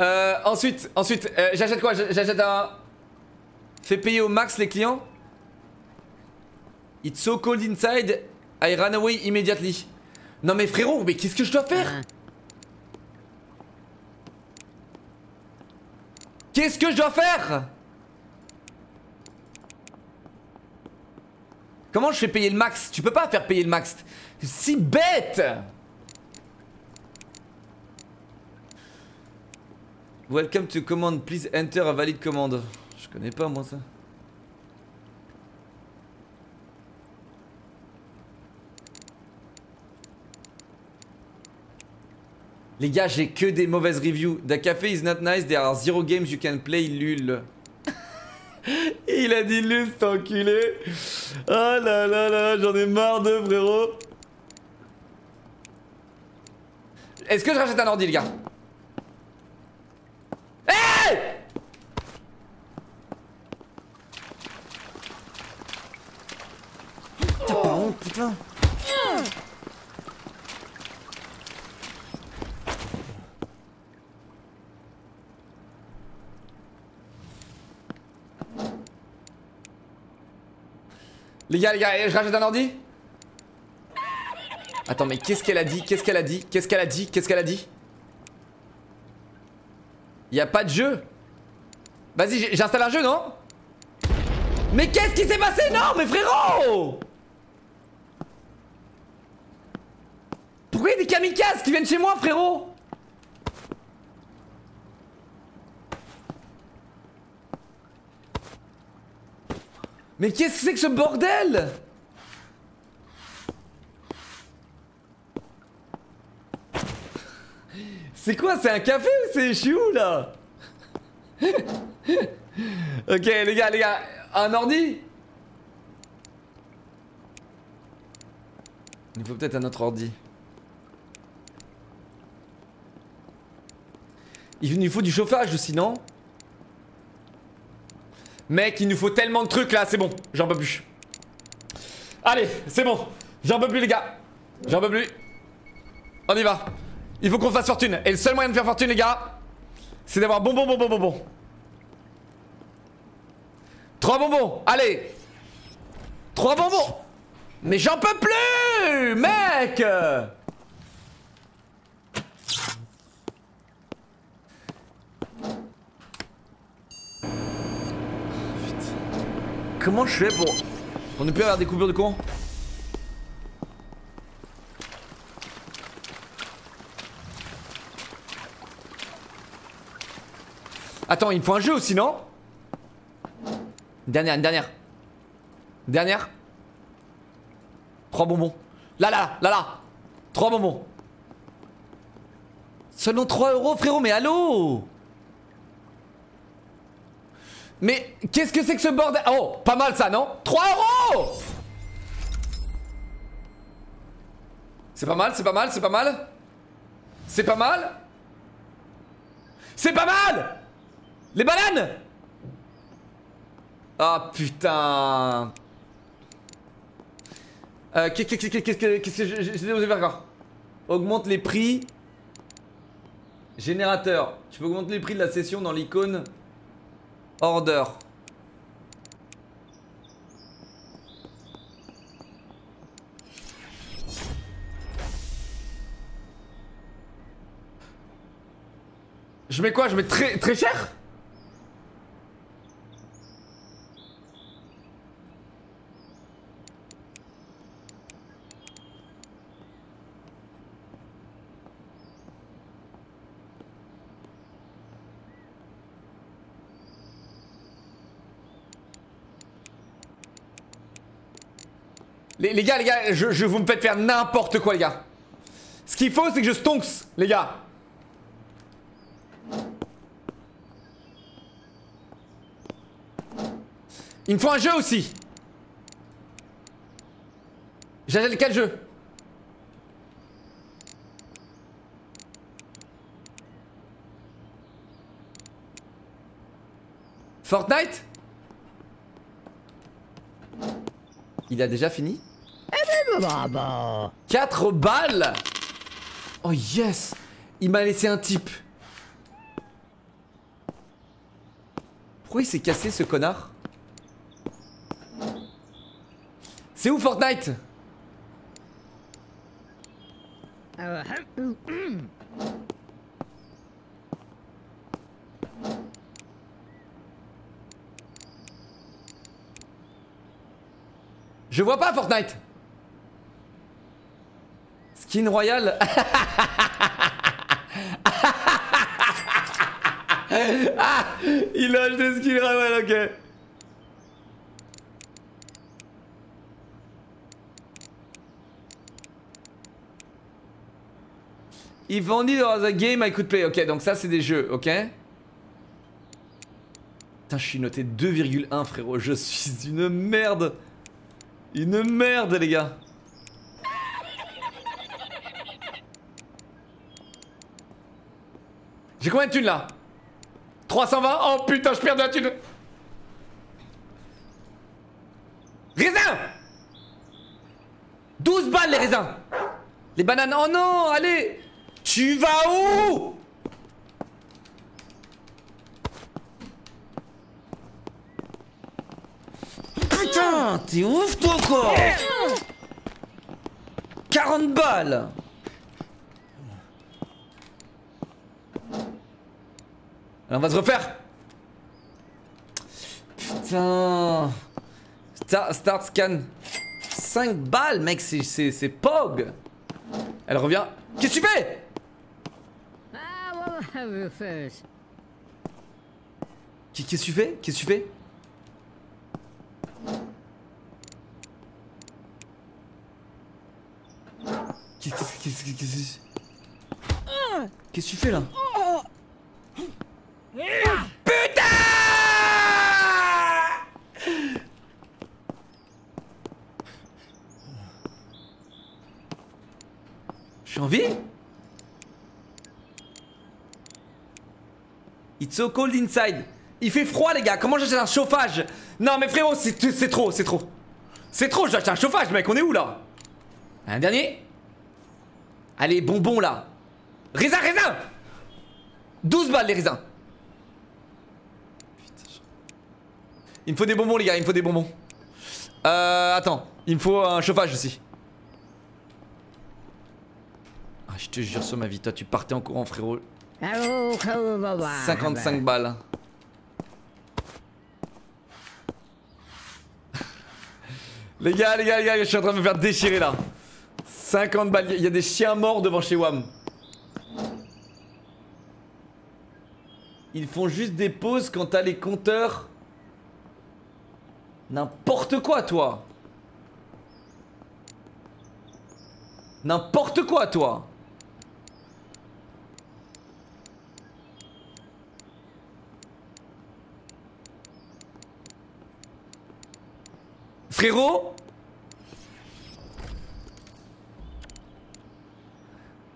Euh, ensuite, ensuite, euh, j'achète quoi? J'achète un. Fais payer au max les clients. It's so cold inside. I ran away immediately. Non mais frérot, mais qu'est-ce que je dois faire? Qu'est-ce que je dois faire? Comment je fais payer le max? Tu peux pas faire payer le max. Si bête Welcome to command, please enter a valid command. Je connais pas moi ça. Les gars, j'ai que des mauvaises reviews. The café is not nice, there are zero games you can play, lul. <laughs> Il a dit lul, cet enculé. Oh là là là, j'en ai marre de frérot. Est-ce que je rachète un ordi, les gars? Les gars, les gars, eh, je rajoute un ordi. Attends, mais qu'est-ce qu'elle a dit Qu'est-ce qu'elle a dit Qu'est-ce qu'elle a dit Qu'est-ce qu'elle a dit? Y'a pas de jeu. Vas-y, j'installe un jeu, non? Mais qu'est-ce qui s'est passé? Non, mais frérot! Des kamikazes qui viennent chez moi, frérot. Mais qu'est-ce que c'est que ce bordel? C'est quoi C'est un café ou c'est je suis où là? <laughs> Ok les gars, les gars, un ordi? Il faut peut-être un autre ordi. Il nous faut du chauffage aussi, non? Mec, il nous faut tellement de trucs là, c'est bon, j'en peux plus. Allez, c'est bon, j'en peux plus les gars. J'en peux plus. On y va. Il faut qu'on fasse fortune. Et le seul moyen de faire fortune les gars, c'est d'avoir bonbon, bonbon, bonbon. Trois bonbons, allez. Trois bonbons. Mais j'en peux plus, mec. Comment je fais pour... pour ne plus avoir des coupures de courant Attends, il me faut un jeu aussi, non Dernière, dernière. Dernière. Trois bonbons. Là, là, là. Trois bonbons. Seulement 3 euros, frérot, mais allô mais qu'est-ce que c'est que ce bordel? Oh, pas mal ça, non? 3 euros! C'est pas mal, c'est pas mal, c'est pas mal? C'est pas mal? C'est pas mal! Les bananes! Ah putain! Euh, Qu'est-ce que j'ai faire encore? Augmente les prix. Générateur. Tu peux augmenter les prix de la session dans l'icône Order. Je mets quoi? Je mets très très cher? Les, gars, les gars, je, vous me faites faire n'importe quoi, les gars. Ce qu'il faut, c'est que je stonks, les gars. Il me faut un jeu aussi. J'achète quel jeu Fortnite? Il a déjà fini? 4 balles Oh yes. Il m'a laissé un type. Pourquoi il s'est cassé ce connard? C'est où Fortnite? Je vois pas Fortnite Skin Royal. <laughs> Ah Il a acheté Skin Royal, ok. If only there was a game I could play. Ok, donc ça c'est des jeux, ok. Putain, je suis noté 2,1 frérot, je suis une merde. Une merde les gars J'ai combien de thunes là? 320 Oh putain, je perds de la thune. Raisin! 12 balles les raisins. Les bananes, oh non, allez! Tu vas où? Putain t'es ouf toi quoi 40 balles on va se refaire. Putain. Star- Start scan. 5 balles mec c'est- POG. Elle revient. Qu'est-ce que tu fais? Qu'est-ce que tu fais? Qu'est-ce que tu fais? Qu'est-ce que tu fais là? Putain Je suis vie It's so cold inside. Il fait froid les gars, comment j'achète un chauffage? Non mais frérot, c'est trop, c'est trop. C'est trop, j'achète un chauffage mec, on est où là? Un dernier? Allez, bonbons là. Raisin, raisin 12 balles les raisins. Putain, je- Il me faut des bonbons les gars, il me faut des bonbons. Euh, attends, il me faut un chauffage aussi. Ah, je te jure sur ma vie, toi tu partais en courant frérot. Hello, hello, blah, blah. 55 balles. <laughs> les gars, les gars, les gars, je suis en train de me faire déchirer là. 50 balles, il y a des chiens morts devant chez WAM. Ils font juste des pauses quand t'as les compteurs. N'importe quoi, toi. N'importe quoi, toi. Frérot?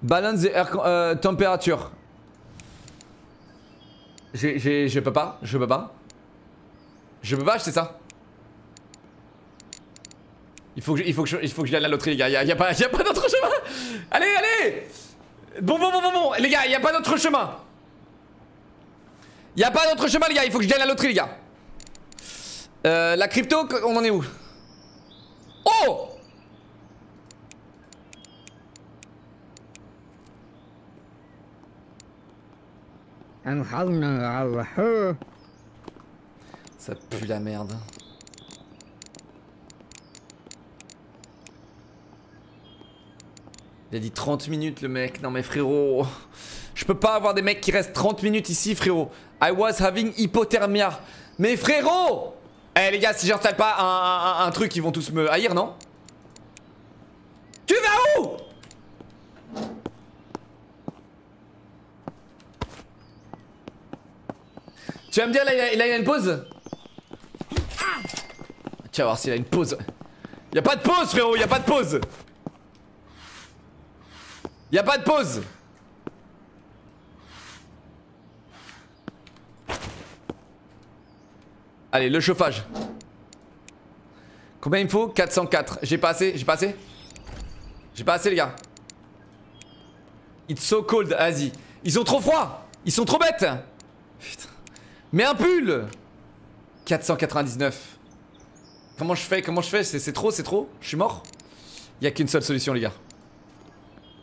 Balance the air euh, j'ai, je peux pas, je peux pas. Je peux pas acheter ça. Il faut que je, il faut que je, il faut que je gagne la loterie les gars, y a, y a pas, y a pas d'autre chemin. Allez, allez Bon, bon, bon, bon, bon, les gars, y a pas d'autre chemin. Y a pas d'autre chemin les gars, il faut que je gagne la loterie les gars. Euh, la crypto, on en est où? Oh. Ça pue la merde. Il a dit 30 minutes le mec. Non mais frérot. Je peux pas avoir des mecs qui restent 30 minutes ici frérot. I was having hypothermia. Mais frérot Eh les gars, si j'installe pas un, truc, ils vont tous me haïr, non? Tu vas où? Tu vas me dire là il il a une pause? Vas voir s'il a une pause. Y a pas de pause frérot, y a pas de pause. Y a pas de pause. Allez, le chauffage. Combien il me faut? 404. J'ai pas assez, j'ai pas assez? J'ai pas assez les gars. It's so cold, Asie. Ils ont trop froid. Ils sont trop bêtes. Putain. Mais un pull 499. Comment je fais? Comment je fais? C'est trop, c'est trop? Je suis mort? Il y a qu'une seule solution les gars. Ooh, hey, hey, hey, hey, hey.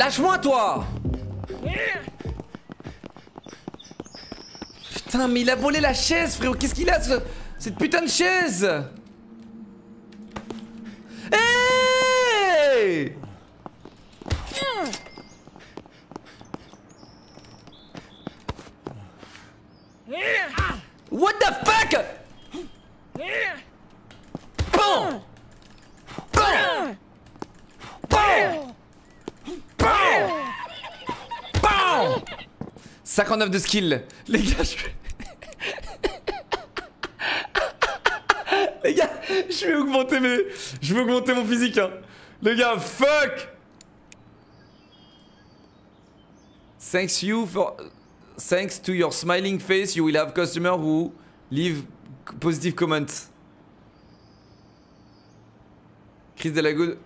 Lâche-moi, toi Putain, mais il a volé la chaise, frérot. Qu'est-ce qu'il a, ce- cette putain de chaise Hey What the fuck Bon Bon Bon Bon 59 de skill. Les gars, je <laughs> gars, je vais augmenter mes... Je vais augmenter mon physique, hein. Les gars, fuck Thanks you for... Thanks to your smiling face, you will have customer who leave positive comments. Chris Delagoud.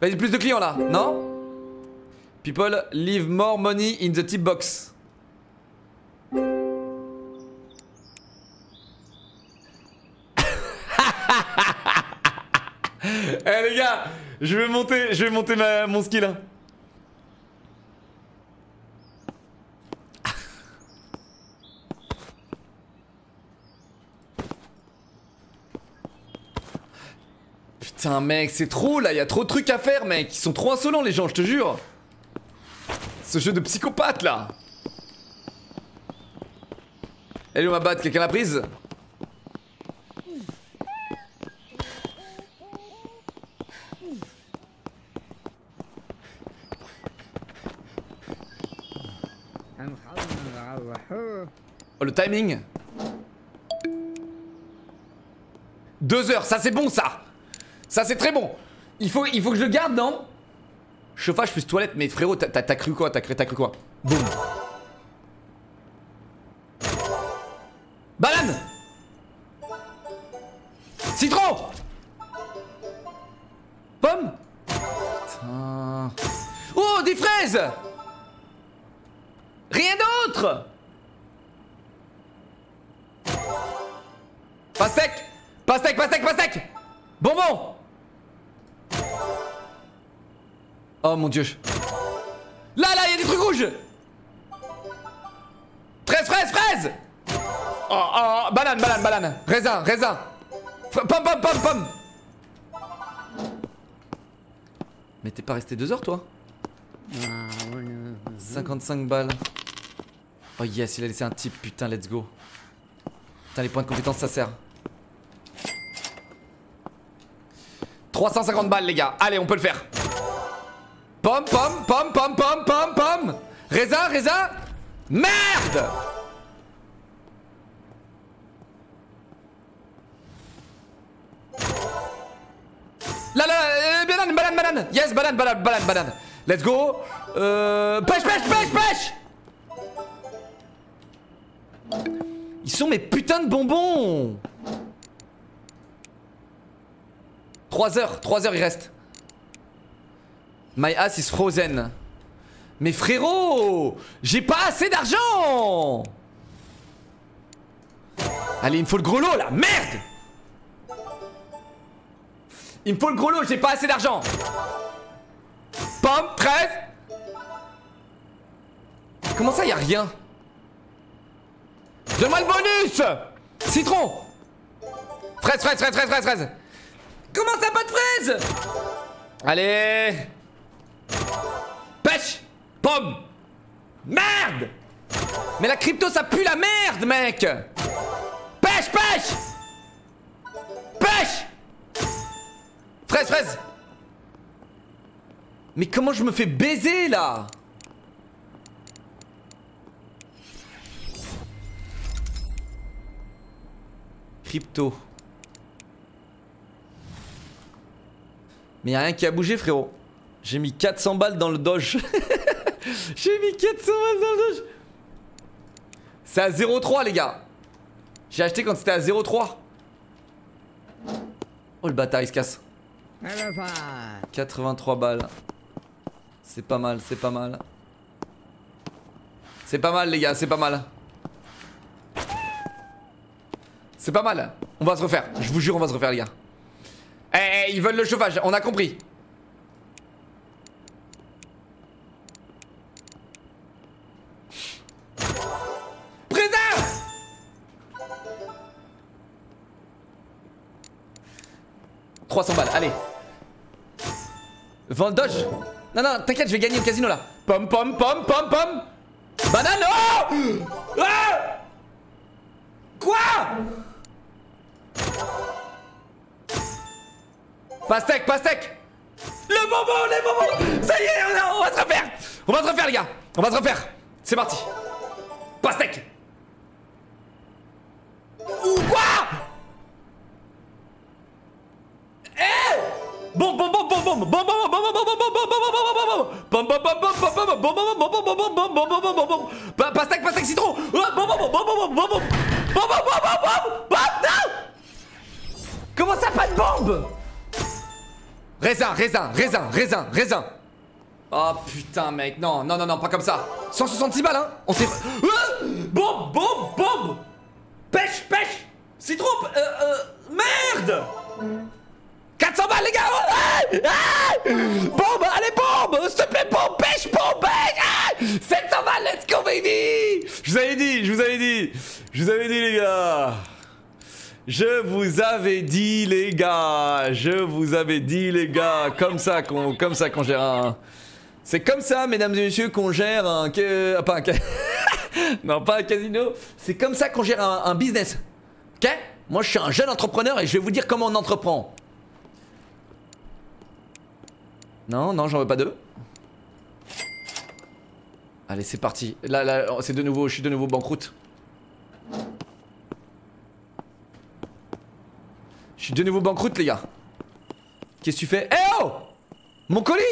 Vas-y, plus de clients là, non? People leave more money in the tip box. Je vais monter, je vais monter mon skill. hein. Putain mec, c'est trop là, il y a trop de trucs à faire mec, ils sont trop insolents les gens, je te jure. Ce jeu de psychopathe là. Elle est où ma batte Quelqu'un l'a prise? Oh le timing. Deux heures, ça c'est bon ça. Ça c'est très bon. Il faut, il faut que je le garde non? Chauffage plus toilette, mais frérot, t'as- cru quoi? T'as cru, t'as cru quoi? Boum mon dieu Là, là, il y a des trucs rouges Fraise, fraise, fraise Oh, oh, banane, banane, banane Raisin, raisin Pomme, pomme, pomme, pomme Mais t'es pas resté deux heures, toi 55 balles. Oh yes, il a laissé un type, putain, let's go. Putain, les points de compétence, ça sert. 350 balles, les gars. Allez, on peut le faire. Pomme, pomme, pomme, pomme, pomme, pomme, pomme. Raisin, raisin. Merde Là, là, euh, banane, banane, banane. Yes, banane, banane, banane, banane. Let's go. Euh, pêche, pêche, pêche, pêche. Ils sont mes putains de bonbons 3 heures, 3 heures il reste. My ass is frozen. Mais frérot J'ai pas assez d'argent. Allez, il me faut le gros lot là, merde. Il me faut le gros lot, j'ai pas assez d'argent. Pomme, 13 Comment ça, y a rien? Donne-moi le bonus. Citron. Fraise, fraise, fraise, fraise, fraise, fraise. Comment ça, pas de fraise? Allez Pêche Pomme Merde. Mais la crypto, ça pue la merde, mec. Pêche, pêche. Pêche. Fraise, fraise. Mais comment je me fais baiser, là? Crypto. Mais y'a rien qui a bougé, frérot. J'ai mis 400 balles dans le Doge. <laughs> J'ai mis 400 balles dans le Doge. C'est à 0,3, les gars. J'ai acheté quand c'était à 0,3. Oh, le bâtard, il se casse. 83 balles. C'est pas mal, c'est pas mal. C'est pas mal, les gars, c'est pas mal. C'est pas mal. On va se refaire. Je vous jure, on va se refaire, les gars. Eh, eh, ils veulent le chauffage, on a compris. 300 balles, allez. Vends le Dodge. Non, non, t'inquiète, je vais gagner au casino là. Pom, pom, pom, pom, pom. Banane, oh Ah Quoi Pastèque, pastèque Le bonbon, les bonbons Ça y est, on, va se refaire On va se refaire, les gars On va se refaire C'est parti Pastèque Ou quoi Bon, bon, bon, bon, bon, bon, bon, bon, bon, bon, bon, bon, bon, bon, bon, bon, citron Ah, Comment ça, pas de bombe Raisin, raisin, raisin, raisin, raisin Oh putain mec, non, non, non, non, pas comme ça 166 balles hein On s'est... Ah bombe, bombe, bombe Pêche, pêche Citron, euh, euh, merde 400 balles les gars Ah Ah Bombe, allez bombe S'il te plaît, bombe, pêche, bombe, pêche Ah 700 balles, let's go baby. Je vous avais dit, je vous avais dit Je vous avais dit les gars. Je vous avais dit les gars, je vous avais dit les gars, comme ça qu'on gère un C'est comme ça mesdames et messieurs qu'on gère un que pas un <laughs> Non, pas un casino, c'est comme ça qu'on gère un, un business. OK? Moi je suis un jeune entrepreneur et je vais vous dire comment on entreprend. Non, non, j'en veux pas deux. Allez, c'est parti. Là là, c'est de nouveau, je suis de nouveau banqueroute. Je suis de nouveau banqueroute, les gars. Qu'est-ce que tu fais? Eh oh Mon colis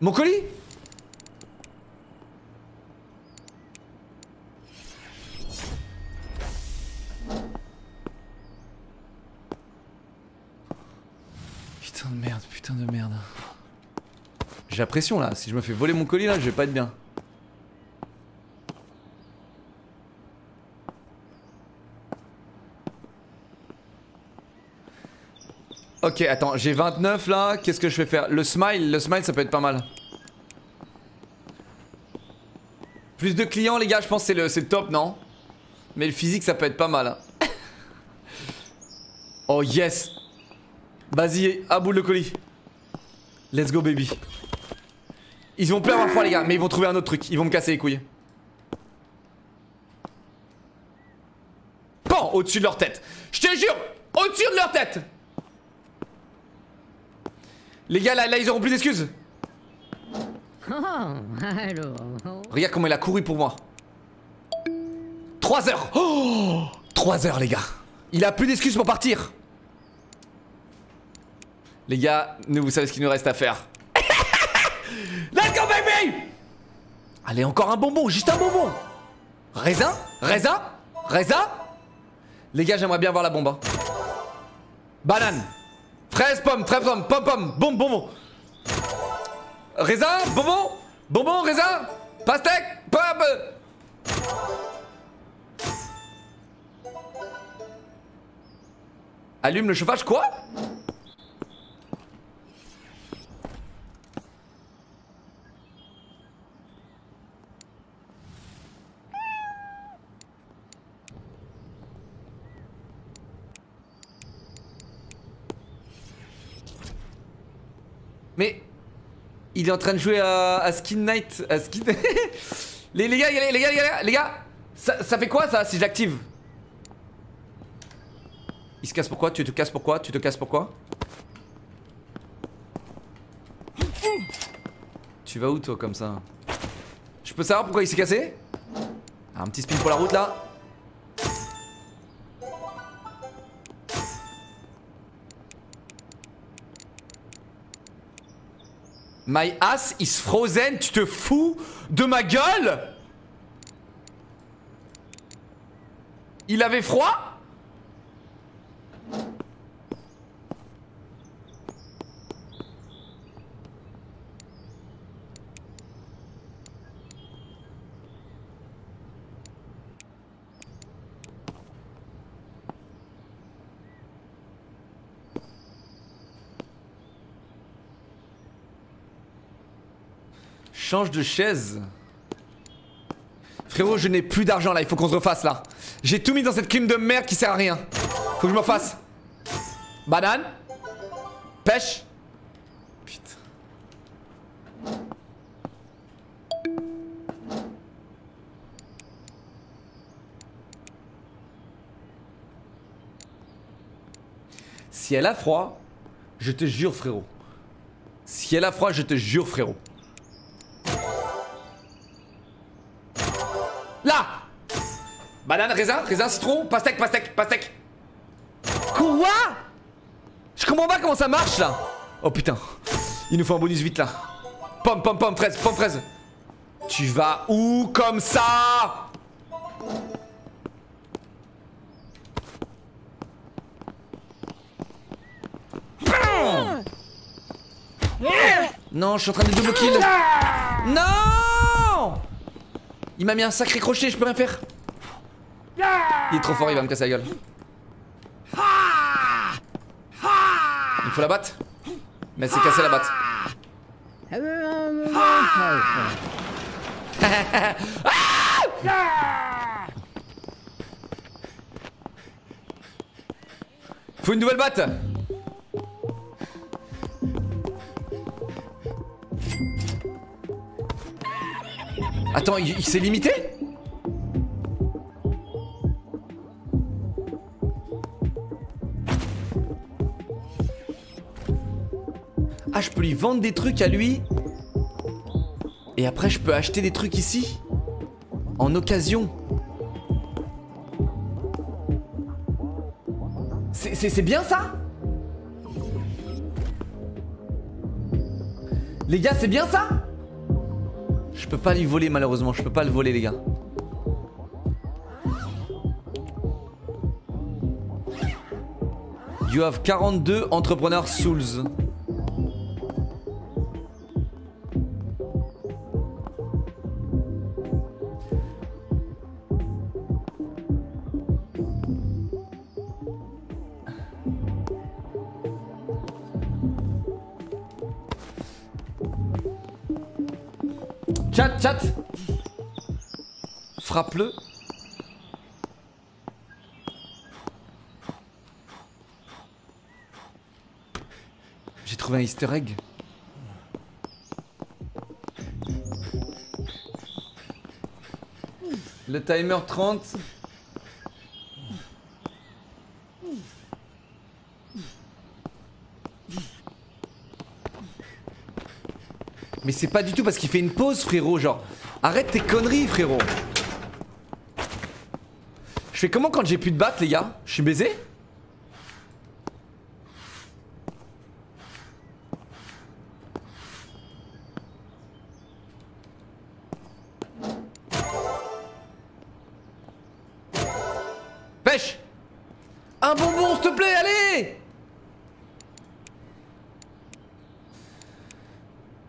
Mon colis? De merde, putain de merde. J'ai la pression là, si je me fais voler mon colis là, je vais pas être bien. Ok, attends, j'ai 29 là, qu'est-ce que je vais faire? Le smile, le smile ça peut être pas mal. Plus de clients les gars, je pense que c'est le, c'est le top, non? Mais le physique ça peut être pas mal. hein. <laughs> oh yes Vas-y, à bout le colis. Let's go baby. Ils vont plus avoir froid les gars, mais ils vont trouver un autre truc. Ils vont me casser les couilles. Pan au-dessus de leur tête. Je te jure, au-dessus de leur tête. Les gars, là, là ils auront plus d'excuses. Oh. Regarde comment il a couru pour moi. 3 heures. Oh 3 heures les gars. Il a plus d'excuses pour partir. Les gars, nous vous savez ce qu'il nous reste à faire. Let's go baby Allez, encore un bonbon, juste un bonbon. Raisin Raisin Raisin Les gars, j'aimerais bien voir la bombe. hein. Banane. Fraise, pomme, fraise, pomme, pomme, pomme, bon, bonbon. Raisin, bonbon, bonbon, raisin, pastèque, pomme. Allume le chauffage, quoi Mais il est en train de jouer à, Skin Night, à Skin. <laughs> les, les gars, les gars, les gars, les gars, ça, ça fait quoi ça si je l'active Il se casse pourquoi Tu te casses pourquoi Tu te casses pourquoi Tu vas où toi comme ça? Je peux savoir pourquoi il s'est cassé? Un petit spin pour la route là My ass is frozen, tu te fous de ma gueule? Il avait froid? Change de chaise. Frérot, je n'ai plus d'argent là, il faut qu'on se refasse là. J'ai tout mis dans cette clim de merde qui sert à rien. Faut que je me refasse. Banane. Pêche. Putain. Si elle a froid, Je te jure, frérot. Si elle a froid, je te jure, frérot. Banane, raisin, raisin, citron, pastèque, pastèque, pastèque. Quoi? Je comprends pas comment ça marche là. Oh putain. Il nous faut un bonus vite là. Pomme, pomme, pomme, fraise, pomme, fraise. Tu vas où comme ça? Non, je suis en train de double kill. Non Il m'a mis un sacré crochet, je peux rien faire. Il est trop fort, il va me casser la gueule. Il faut la battre. Mais elle s'est cassée la batte. <laughs> Faut une nouvelle batte Attends, il s'est limité? Je peux lui vendre des trucs à lui. Et après, je peux acheter des trucs ici. En occasion. C'est- bien ça? Les gars, c'est bien ça? Je peux pas lui voler malheureusement, je peux pas le voler les gars. You have 42 entrepreneurs souls. Frappe-le. J'ai trouvé un easter egg. Le timer 30. Mais c'est pas du tout parce qu'il fait une pause, frérot. Genre, arrête tes conneries, frérot. Je fais comment quand j'ai plus de batte, les gars? Je suis baisé? Pêche Un bonbon, s'il te plaît, allez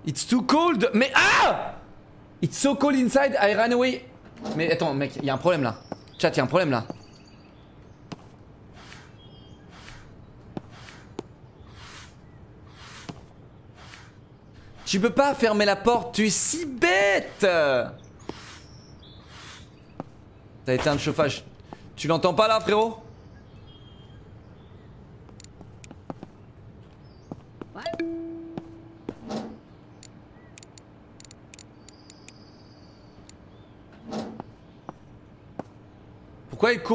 It's too cold. Mais ah It's so cold inside, I ran away. Mais attends, mec, il y a un problème là. Chat, un problème là. Tu peux pas fermer la porte, tu es si bête T'as éteint le chauffage. Tu l'entends pas là, frérot?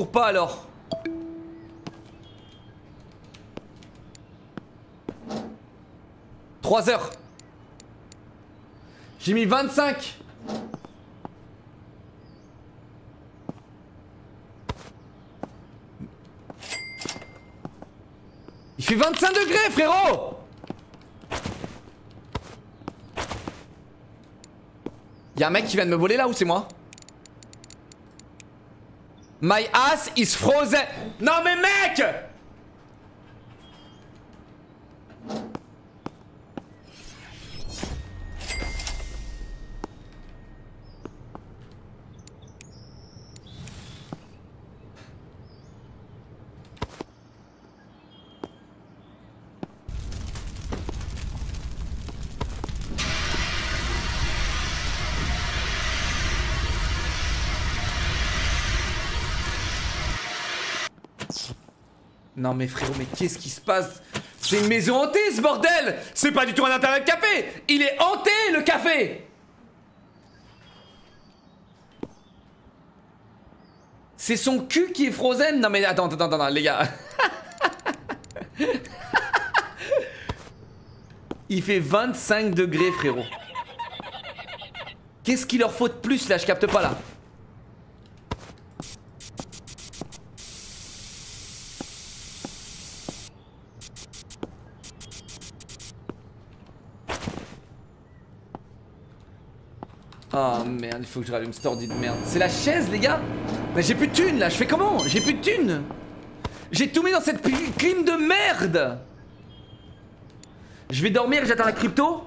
Pas alors. Trois heures. J'ai mis 25 Il fait 25 degrés frérot. Y'a un mec qui vient de me voler là ou c'est moi? My ass is frozen. Non mais mec Non mais frérot, mais qu'est-ce qui se passe? C'est une maison hantée ce bordel! C'est pas du tout un internet café! Il est hanté le café! C'est son cul qui est frozen? Non mais attends, attends, attends, les gars. <laughs> Il fait 25 degrés, frérot. Qu'est-ce qu'il leur faut de plus là? Je capte pas là. Oh merde, il faut que je rallume cet ordi de merde. C'est la chaise, les gars Mais j'ai plus de thunes là, je fais comment J'ai plus de thunes. J'ai tout mis dans cette clim de merde. Je vais dormir, j'attends la crypto.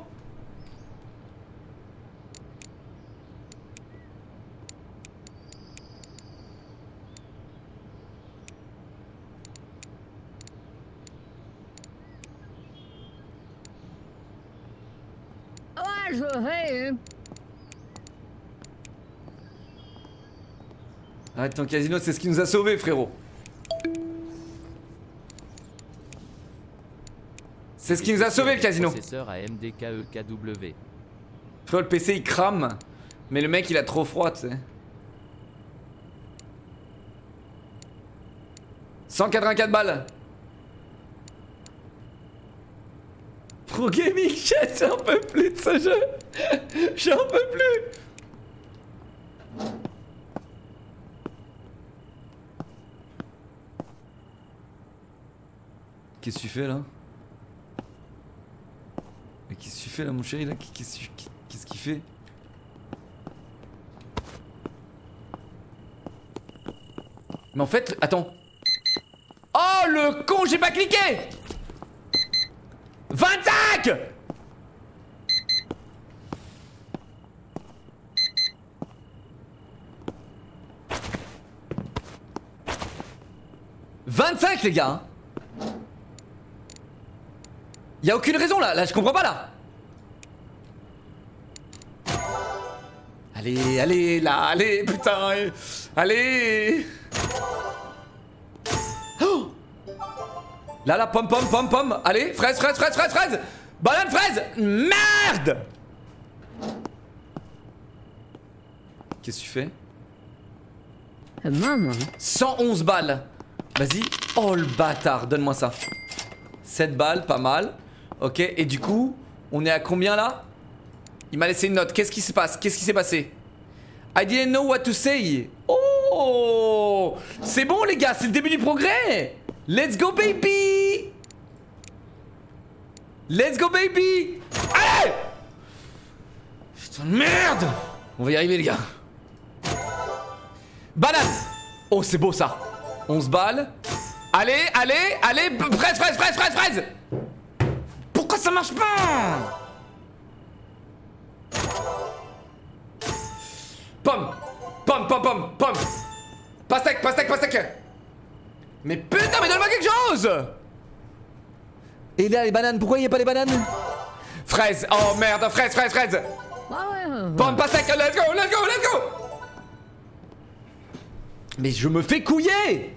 Ouais, je sais, Arrête ton casino, c'est ce qui nous a sauvés, frérot. C'est ce qui nous a sauvés, le casino. MDKEKW. Frérot, le PC il crame. Mais le mec il a trop froid, tu sais. 184 balles. Pro Gaming Chat, j'en peux plus de ce jeu. <laughs> J'en peux plus. Qu'est-ce que tu fais là? Mais qu'est-ce que tu fais là mon chéri là? Qu'est-ce qu'il fait? Mais en fait, attends. Oh le con, j'ai pas cliqué! 25 25 les gars hein. Y a aucune raison là, là je comprends pas là. Allez, allez, là, allez, putain Allez. Oh Là, là, pomme, pomme, pomme, pomme Allez, fraise, fraise, fraise, fraise, fraise. Banane, fraise Merde. Qu'est-ce que tu fais? Ah, Maman. 111 balles. Vas-y Oh le bâtard, donne-moi ça. 7 balles, pas mal Ok, et du coup, on est à combien là? Il m'a laissé une note, qu'est-ce qui se passe? Qu'est-ce qui s'est passé? I didn't know what to say. Oh! C'est bon les gars, c'est le début du progrès. Let's go baby! Let's go baby! Allez! Putain de merde! On va y arriver les gars. Banane Oh c'est beau ça. 11 balles. Allez, allez, allez Fraise, fraise, fraise, fraise, fraise ça marche pas Pomme Pomme, pomme, pomme, pomme. Pastèque, pastèque, pastèque Mais putain, mais donne-moi quelque chose. Et là, les bananes, pourquoi il n'y a pas les bananes? Fraise, oh merde, fraise, fraise, fraise. Ouais. Pomme, pastèque, let's go, let's go, let's go. Mais je me fais couiller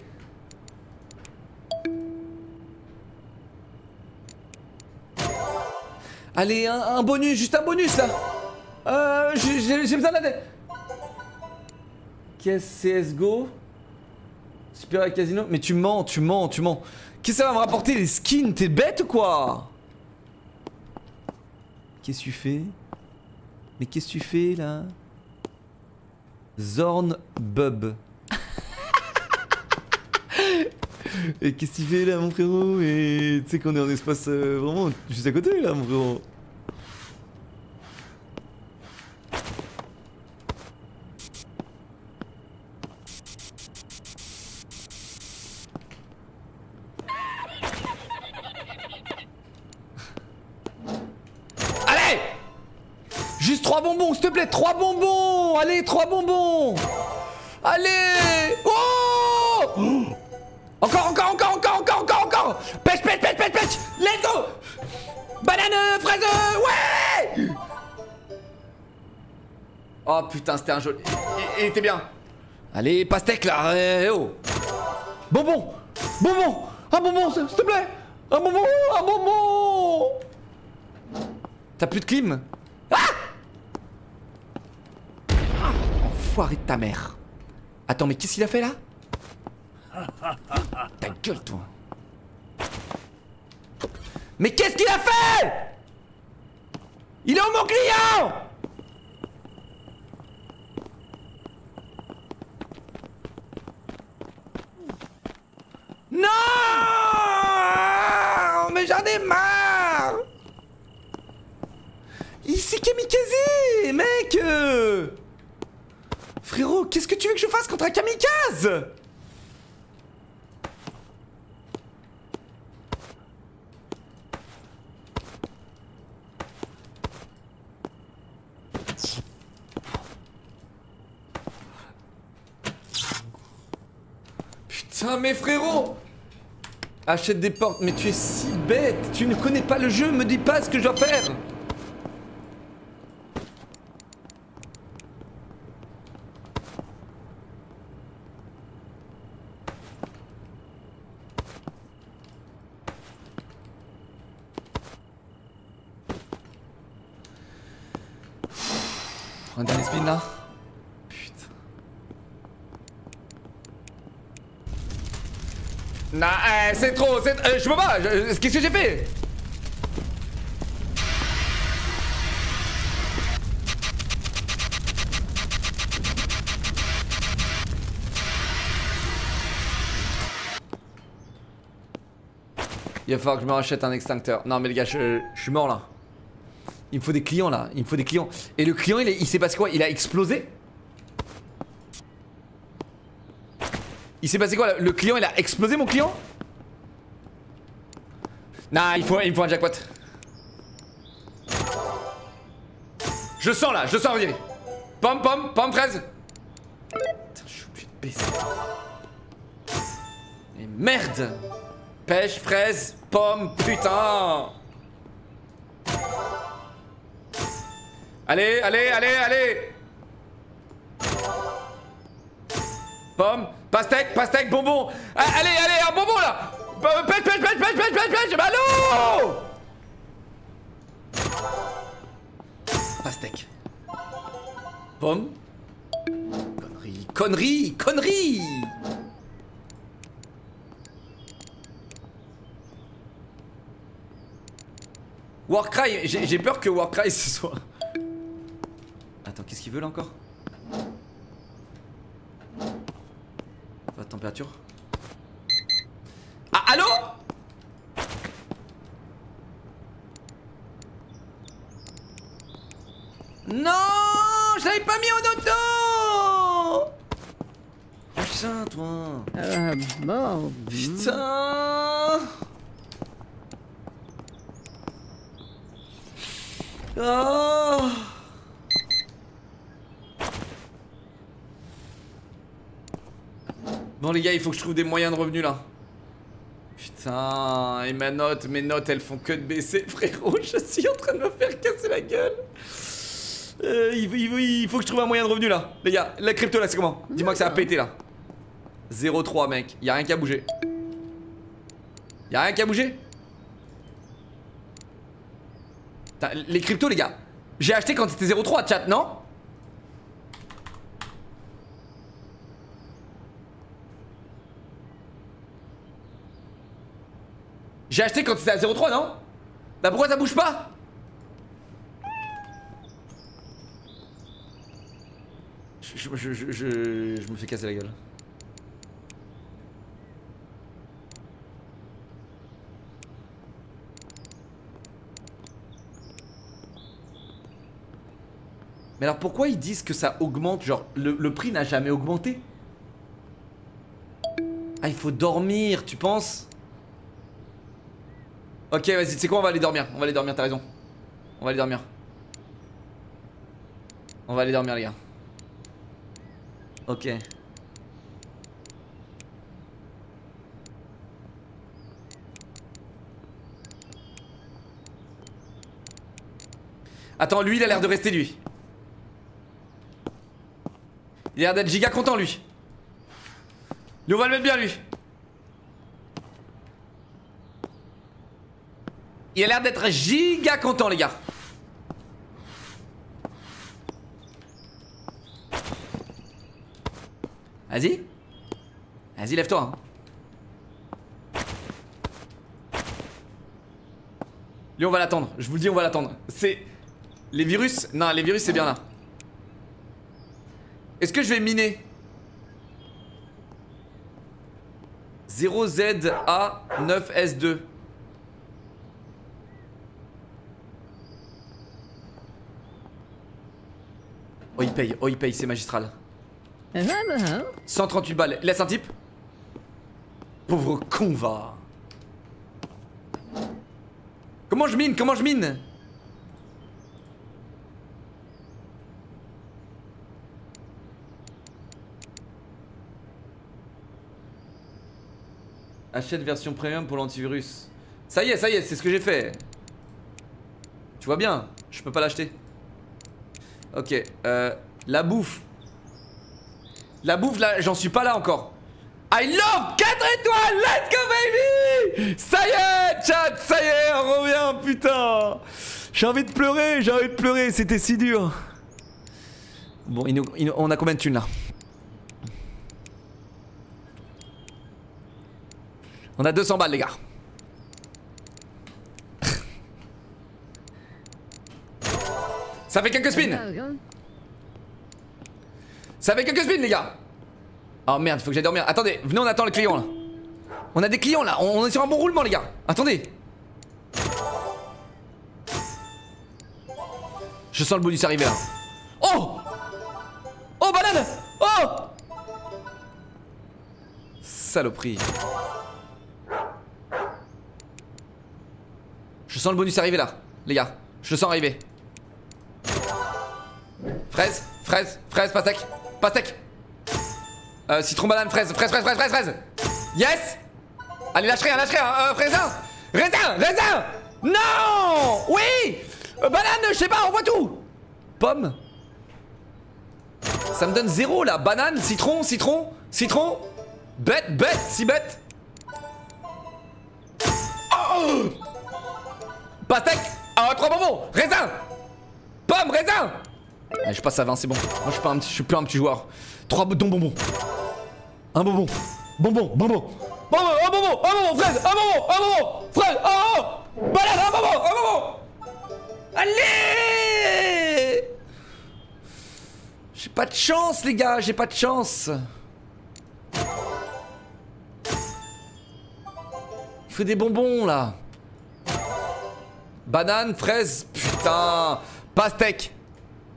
Allez, un, bonus, juste un bonus là. Euh, j'ai besoin de la tête Qu'est-ce CSGO Super Casino. Mais tu mens, tu mens, tu mens. Qu'est-ce que ça va me rapporter les skins? T'es bête ou quoi? Qu'est-ce que tu fais? Mais qu'est-ce que tu fais là? Zorn Bub. <laughs> Et qu'est-ce que tu fais là mon frérot? Et tu sais qu'on est en espace euh, vraiment juste à côté là mon frérot. Allez! Juste trois bonbons, s'il te plaît, trois bonbons! Allez, trois bonbons! Allez! Oh Encore, encore, encore, encore, encore, encore, encore. Pêche, pêche, pêche, pêche, pêche. Let's go. Banane, fraise, ouais. Oh putain, c'était un joli... Il, était bien. Allez, pastèque là, eh, oh. Bonbon. Bonbon. Un bonbon, s'il te plaît. Un bonbon Un bonbon. T'as plus de clim? Ah! Enfoiré de ta mère. Attends, mais qu'est-ce qu'il a fait là? Ta gueule, toi. Mais qu'est-ce qu'il a fait? Il est où mon client! Non! Mais j'en ai marre! S'est kamikaze, mec. Frérot, qu'est-ce que tu veux que je fasse contre un kamikaze? Putain, mais frérot Achète des portes, mais tu es si bête. Tu ne connais pas le jeu, me dis pas ce que je dois faire Un dernier spin là Putain. Non, euh, c'est trop, c'est... euh, je peux pas, qu'est-ce que j'ai fait Il va falloir que je me rachète un extincteur. Non mais les gars, je, je suis mort là. Il me faut des clients là, il me faut des clients. Et le client, il, est- il s'est passé quoi Il a explosé Il s'est passé quoi Le client, il a explosé mon client? Nah, il faut, il faut un jackpot. Je sens là, je sens arriver. Pomme, pomme, pomme, fraise. Putain, je suis obligé de baisser. Et merde Pêche, fraise, pomme, putain Allez, allez, allez, allez Pomme, pastèque, pastèque, bonbon Ah, Allez, allez, un bonbon là Pêche, pêche, pêche, pêche, pêche, pêche, pêche Bah non Pastèque. Pomme. Connerie, connerie, connerie. Warcry, j'ai peur que Warcry <laughs> ce soit... Attends, qu'est-ce qu'il veut là encore? La température Ah, allô? Non Je l'avais pas mis en auto! Putain, toi. Ah, bon. Putain. Oh. Bon les gars, il faut que je trouve des moyens de revenus là. Putain, et ma note, mes notes elles font que de baisser <laughs> frérot, je suis en train de me faire casser la gueule. Euh, il, faut- il faut- il faut que je trouve un moyen de revenu là. Les gars, la crypto là c'est comment? Dis-moi que ça a pété là. 0,3 mec, y a rien qui a bougé. Y'a rien qui a bougé? Putain, Les cryptos les gars J'ai acheté quand c'était 0,3 chat non? J'ai acheté quand c'était à 0,3 non? Bah pourquoi ça bouge pas? Je, me fais casser la gueule. Mais alors pourquoi ils disent que ça augmente Genre le prix n'a jamais augmenté? Ah il faut dormir tu penses? Ok vas-y tu sais quoi on va aller dormir. On va aller dormir t'as raison. On va aller dormir. On va aller dormir les gars. Ok. Attends lui il a l'air de rester lui. Il a l'air d'être giga content lui. Lui on va le mettre bien lui. Il a l'air d'être giga content les gars. Vas-y. Vas-y lève-toi. hein. Lui on va l'attendre. Je vous le dis on va l'attendre. C'est... Les virus Non, les virus c'est bien là. Est-ce que je vais miner? 0ZA9S2. Il paye, oh il paye, c'est magistral. Ah bah, hein. 138 balles. Laisse un type. Pauvre con va. Comment je mine Comment je mine? Achète version premium pour l'antivirus. Ça y est, ça y est, c'est ce que j'ai fait. Tu vois bien, je peux pas l'acheter. Ok, euh, la bouffe. La bouffe, là, j'en suis pas là encore. I love 4 étoiles, let's go baby Ça y est, chat, ça y est, on revient, putain J'ai envie de pleurer, j'ai envie de pleurer, c'était si dur. Bon, on a combien de thunes là? On a 200 balles les gars. Ça fait quelques spins. Ça fait quelques spins les gars Oh merde, faut que j'aille dormir. Attendez, venez on attend le client là. On a des clients là, on est sur un bon roulement les gars. Attendez. Je sens le bonus arriver là. Oh Oh banane Oh Saloperie. Je sens le bonus arriver là, les gars. Je le sens arriver. Fraise, fraise, fraise, pastèque, pastèque. Euh, citron, banane, fraise, fraise, fraise, fraise, fraise, fraise. Yes. Allez, lâche rien, lâche rien, euh, raisin Raisin, raisin. Non. Oui. Euh, Banane, je sais pas, on voit tout. Pomme. Ça me donne zéro là, banane, citron, citron, citron. Bête, bête, si bête. Oh. Pastèque Ah, trois bonbons. Raisin. Pomme, raisin Je passe à 20, c'est bon. Moi, je suis, pas un petit, je plus un petit joueur. Trois boutons bonbons. Un bonbon. Bonbon, bonbon. Bonbon, un bonbon, un bonbon, fraise, un bonbon, un bonbon, fraise, un bonbon, banane, un bonbon, un bonbon. Allez J'ai pas de chance, les gars, j'ai pas de chance. Il faut des bonbons, là. Banane, fraise, putain. Pastèque.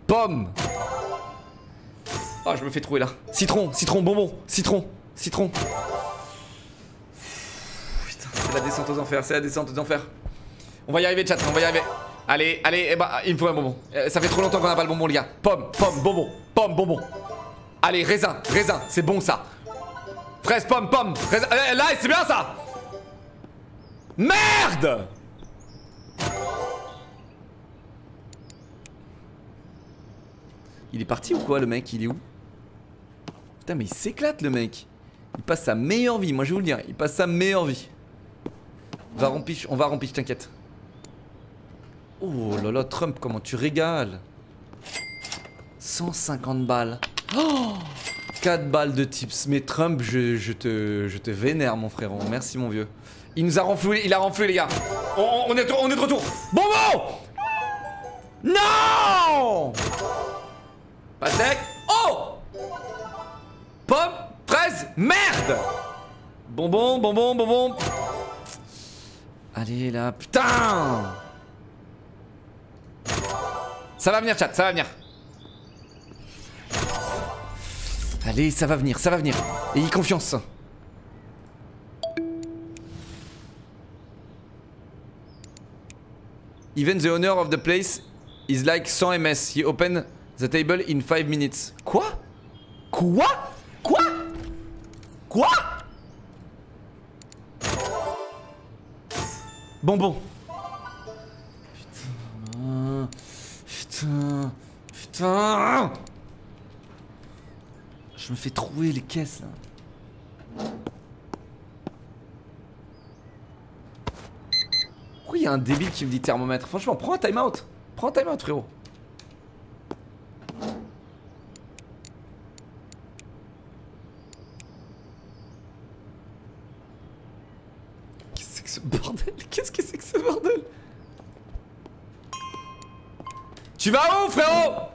Pomme. Oh, je me fais trouver là. Citron, citron, bonbon, citron, citron. Putain, c'est la descente aux enfers, c'est la descente aux enfers. On va y arriver, chat, on va y arriver. Allez, allez, eh bah, il me faut un bonbon. Euh, ça fait trop longtemps qu'on n'a pas le bonbon, les gars. Pomme, pomme, bonbon, pomme, bonbon. Allez, raisin, raisin, c'est bon ça. Fraise, pomme, pomme, raisin. Euh, là, c'est bien ça. Merde Il est parti ou quoi le mec? Il est où? Putain mais il s'éclate le mec Il passe sa meilleure vie, moi je vais vous le dire, il passe sa meilleure vie. On va rompiche, on va rompiche, t'inquiète. Oh là là, Trump, comment tu régales 150 balles. Oh 4 balles de tips. Mais Trump, je, te, vénère mon frérot. Merci mon vieux. Il nous a renfloué, il a renfloué les gars. On, est, on est de retour. Bonbon Non Pastèque Oh! Pomme Fraise Merde! Bonbon, bonbon, bonbon. Allez là, putain! Ça va venir chat, ça va venir. Allez, ça va venir, ça va venir. Ayez confiance. Even the owner of the place is like 100 ms. He open the table in 5 minutes. Quoi? Quoi? Quoi? Quoi? Bonbon. Putain. Putain. Putain. Je me fais trouver les caisses là. Pourquoi il y a un débile qui me dit thermomètre? Franchement, prends un time out. Prends un time out, frérot. Qu'est-ce que c'est que ce bordel Qu'est-ce que c'est que ce bordel Tu vas où, frérot?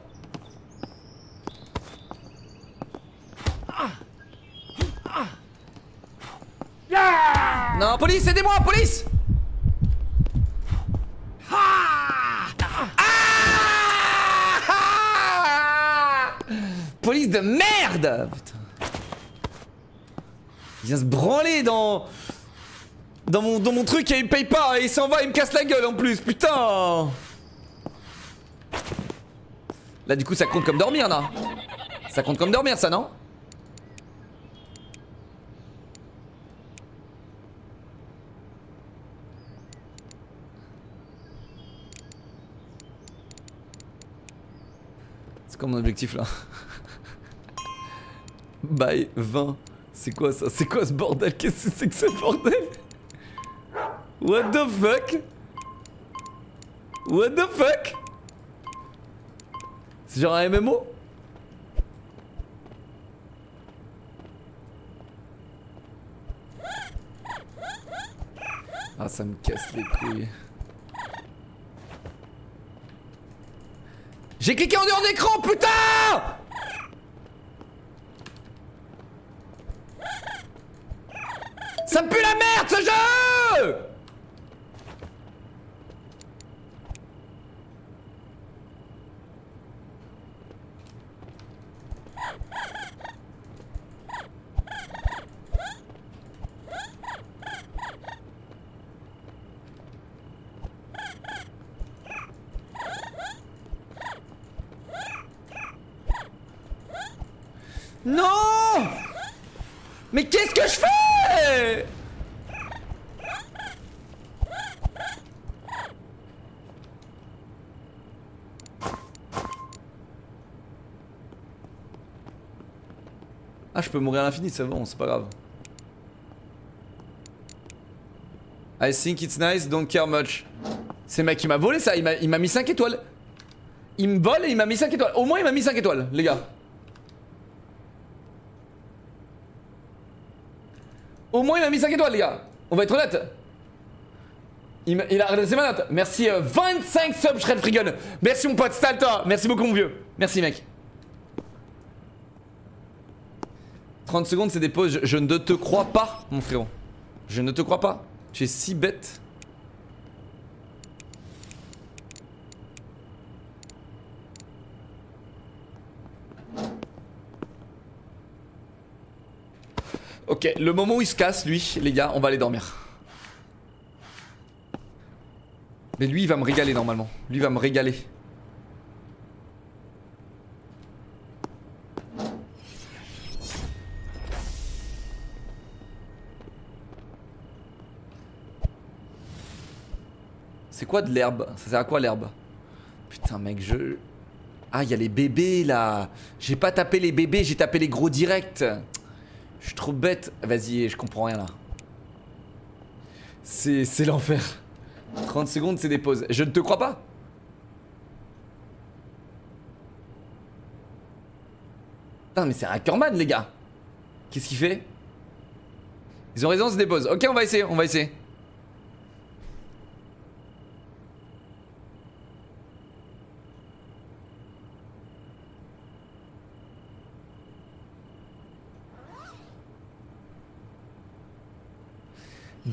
Non, police, aidez-moi, police! Ah! Police de merde! Putain. Il vient se branler dans... Dans mon, dans mon truc et il me paye pas et il s'en va, il me casse la gueule en plus, putain Là du coup ça compte comme dormir là Ça compte comme dormir ça non? C'est quoi mon objectif là? <laughs> Bye 20 C'est quoi ça? C'est quoi ce bordel? Qu'est-ce que c'est que ce bordel? What the fuck? What the fuck? C'est genre un MMO Ah ça me casse les couilles. J'ai cliqué en dehors d'écran putain Ça me pue la merde ce jeu Non Mais qu'est-ce que je fais Ah je peux mourir à l'infini c'est bon c'est pas grave. I think it's nice don't care much. C'est mec qui m'a volé ça il m'a mis 5 étoiles. Il me vole et il m'a mis 5 étoiles. Au moins il m'a mis 5 étoiles les gars. Au moins il m'a mis 5 étoiles les gars. On va être honnête. Il, m'a- il a redressé ma note. Merci euh, 25 subs Shred Merci mon pote Stal toi Merci beaucoup mon vieux. Merci mec 30 secondes c'est des pauses je, ne te crois pas mon frérot Je ne te crois pas Tu es si bête Ok, le moment où il se casse, lui, les gars, on va aller dormir. Mais lui, il va me régaler normalement. Lui, va me régaler. Quoi de l'herbe? Ça sert à quoi l'herbe? Putain, mec, je. Ah, il y a les bébés là. J'ai pas tapé les bébés, j'ai tapé les gros directs. Je suis trop bête. Vas-y, je comprends rien là. C'est l'enfer. 30 secondes, c'est des pauses. Je ne te crois pas? Putain, mais c'est un hackerman, les gars. Qu'est-ce qu'il fait? Ils ont raison, c'est des pauses. Ok, on va essayer, on va essayer.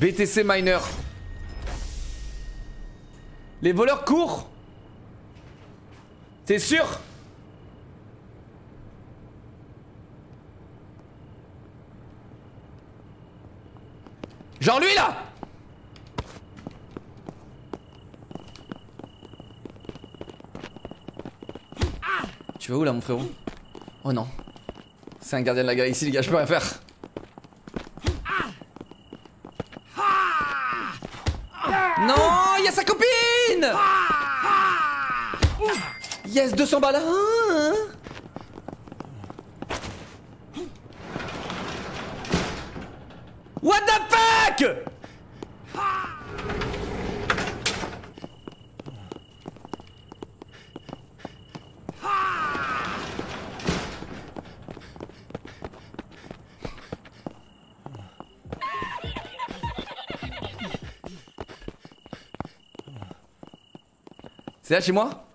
BTC Miner. Les voleurs courent. T'es sûr? Genre lui là! Tu vas où là mon frérot? Oh non. C'est un gardien de la galaxie les gars, je peux rien faire Non, il y a sa copine Yes, 200 balles. Hein What the fuck? C'est là chez moi?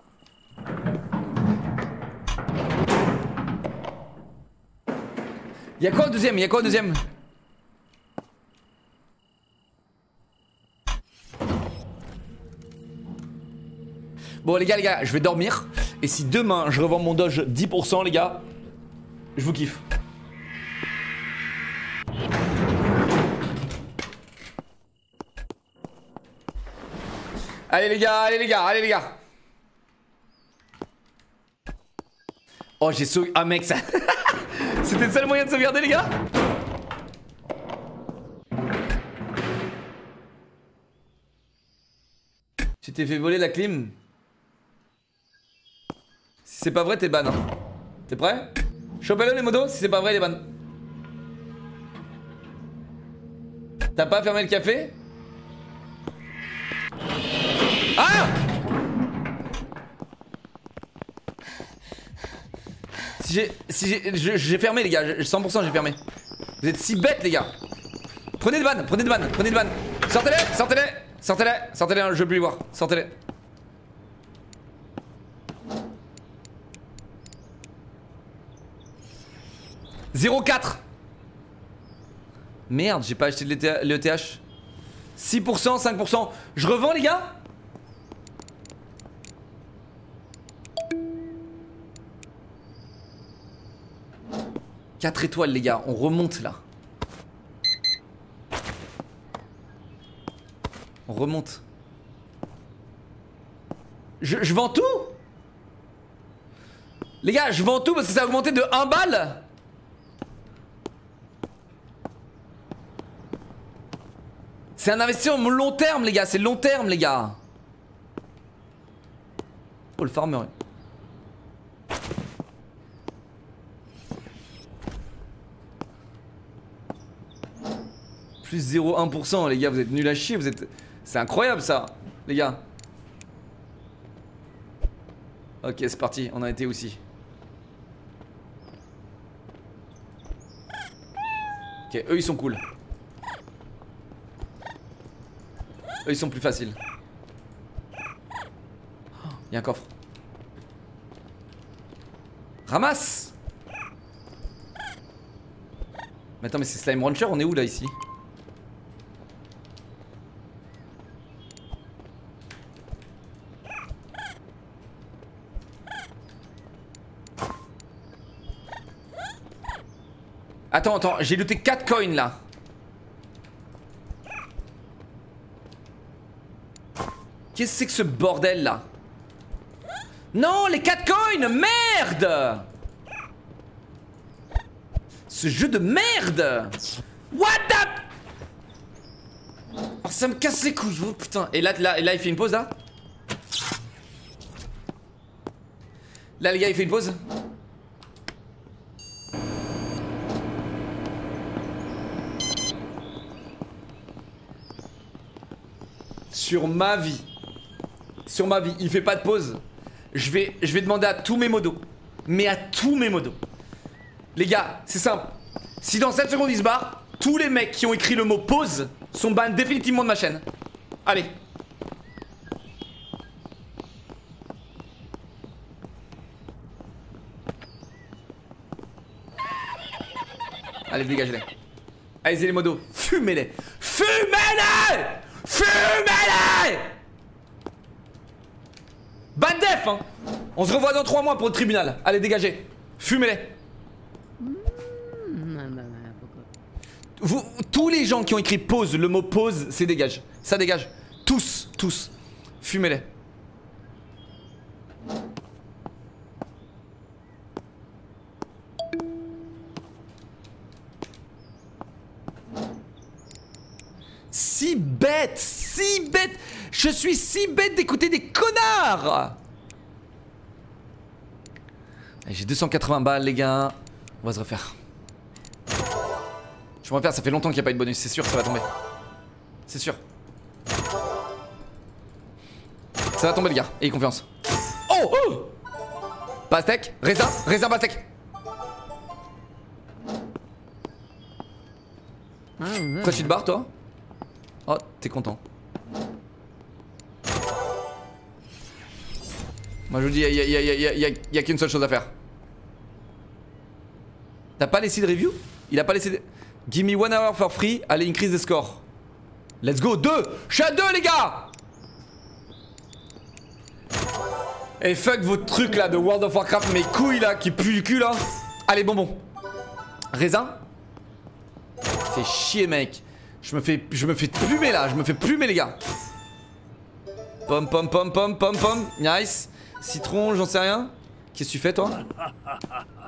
Y'a quoi au deuxième? Y'a quoi au deuxième? Bon les gars, les gars, je vais dormir. Et si demain je revends mon Doge 10%, les gars, je vous kiffe. Allez les gars, allez les gars, allez les gars. Oh j'ai sauvé... Ah mec ça... <laughs> C'était le seul moyen de sauvegarder les gars Tu t'es fait voler la clim Si c'est pas vrai t'es ban hein. T'es prêt Chopez-le les modos, si c'est pas vrai il est ban T'as pas fermé le café Ah Si j'ai... Si j'ai... fermé les gars, je- 100% j'ai fermé. Vous êtes si bêtes les gars. Prenez de ban, prenez de ban, prenez de ban. Sortez-les, sortez-les, sortez-les, sortez-les, hein, je veux plus les voir. Sortez-les. Zéro 4 Merde, j'ai pas acheté de l'ETH. 6%, 5%. Je revends les gars? 4 étoiles les gars, on remonte là. On remonte. Je, vends tout? Les gars, je vends tout parce que ça a augmenté de 1 balle C'est un investissement long terme les gars, c'est long terme les gars. Oh le farmer Plus 0,1% les gars, vous êtes nuls à chier, vous êtes... C'est incroyable ça, les gars. Ok, c'est parti, on a été aussi. Ok, eux ils sont cool. Eux ils sont plus faciles. Il y a un coffre. Ramasse Mais attends mais c'est Slime Rancher, on est où là ici? Attends, attends, j'ai looté 4 coins là. Qu'est-ce que c'est que ce bordel là? Non, les 4 coins Merde! Ce jeu de merde! What the Oh, ça me casse les couilles, oh putain. Et là, là, là, il fait une pause là? Là, les gars, il fait une pause? Sur ma vie. Sur ma vie, il fait pas de pause. Je vais, je vais demander à tous mes modos. Mais à tous mes modos. Les gars, c'est simple. Si dans 7 secondes il se barre, tous les mecs qui ont écrit le mot pause sont ban définitivement de ma chaîne. Allez. Allez, dégagez-les. Allez, les modos. Fumez-les Fumez-les Ban def, hein On se revoit dans 3 mois pour le tribunal. Allez, dégagez. Fumez-les. Hmm, ah bah, bah, Vous, tous les gens qui ont écrit pause, le mot pause, c'est dégage. Ça dégage. Tous, tous. Fumez-les. Si bête, si bête. Je suis si bête d'écouter des connards. J'ai 280 balles, les gars. On va se refaire. Je me refaire, ça fait longtemps qu'il n'y a pas eu de bonus, c'est sûr ça va tomber. C'est sûr. Ça va tomber, les gars. Ayez confiance. Oh, oh Pastèque, raisin, raisin, pastèque. Pourquoi tu te barres, toi? Oh, t'es content. Je vous dis, il y a, qu'une seule chose à faire. T'as pas les seed review? Il a pas laissé. Give me one hour for free. Allez, increase the score. Let's go. 2 Je suis à 2, les gars Et fuck vos trucs là de World of Warcraft, mes couilles là qui puent le cul là. Allez, bonbon. Raisin? Fais chier, mec. Je me fais, je me fais plumer là. Je me fais plumer, les gars. Pom pom pom pom pom pom. Nice. Citron, j'en sais rien. Qu'est-ce que tu fais, toi?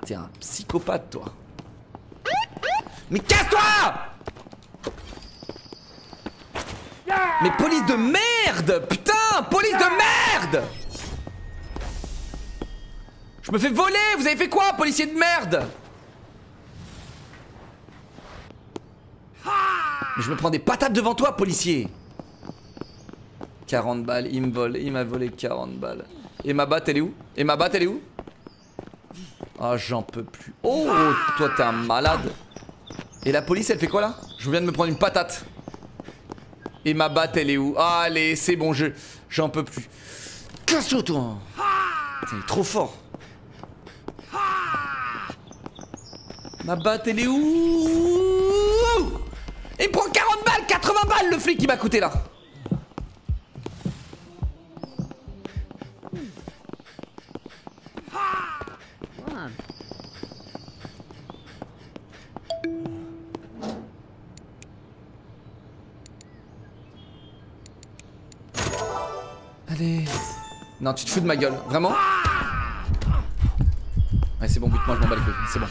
T'es un psychopathe, toi. Mais casse-toi Mais police de merde Putain Police de merde Je me fais voler Vous avez fait quoi, policier de merde Mais je me prends des patates devant toi, policier 40 balles, il me vole, il m'a volé 40 balles. Et ma batte, elle est où? Et ma batte, elle est où? Ah, j'en peux plus. Oh, toi, t'es un malade. Et la police, elle fait quoi là? Je viens de me prendre une patate. Et ma batte, elle est où? Allez, c'est bon, je j'en peux plus. Casse-toi, toi trop fort. Ma batte, elle est où? Il prend 40 balles, 80 balles, le flic qui m'a coûté là. Allez. Non, tu te fous de ma gueule, vraiment? Ouais, c'est bon, bute-moi, je m'en bats les couilles, c'est bon.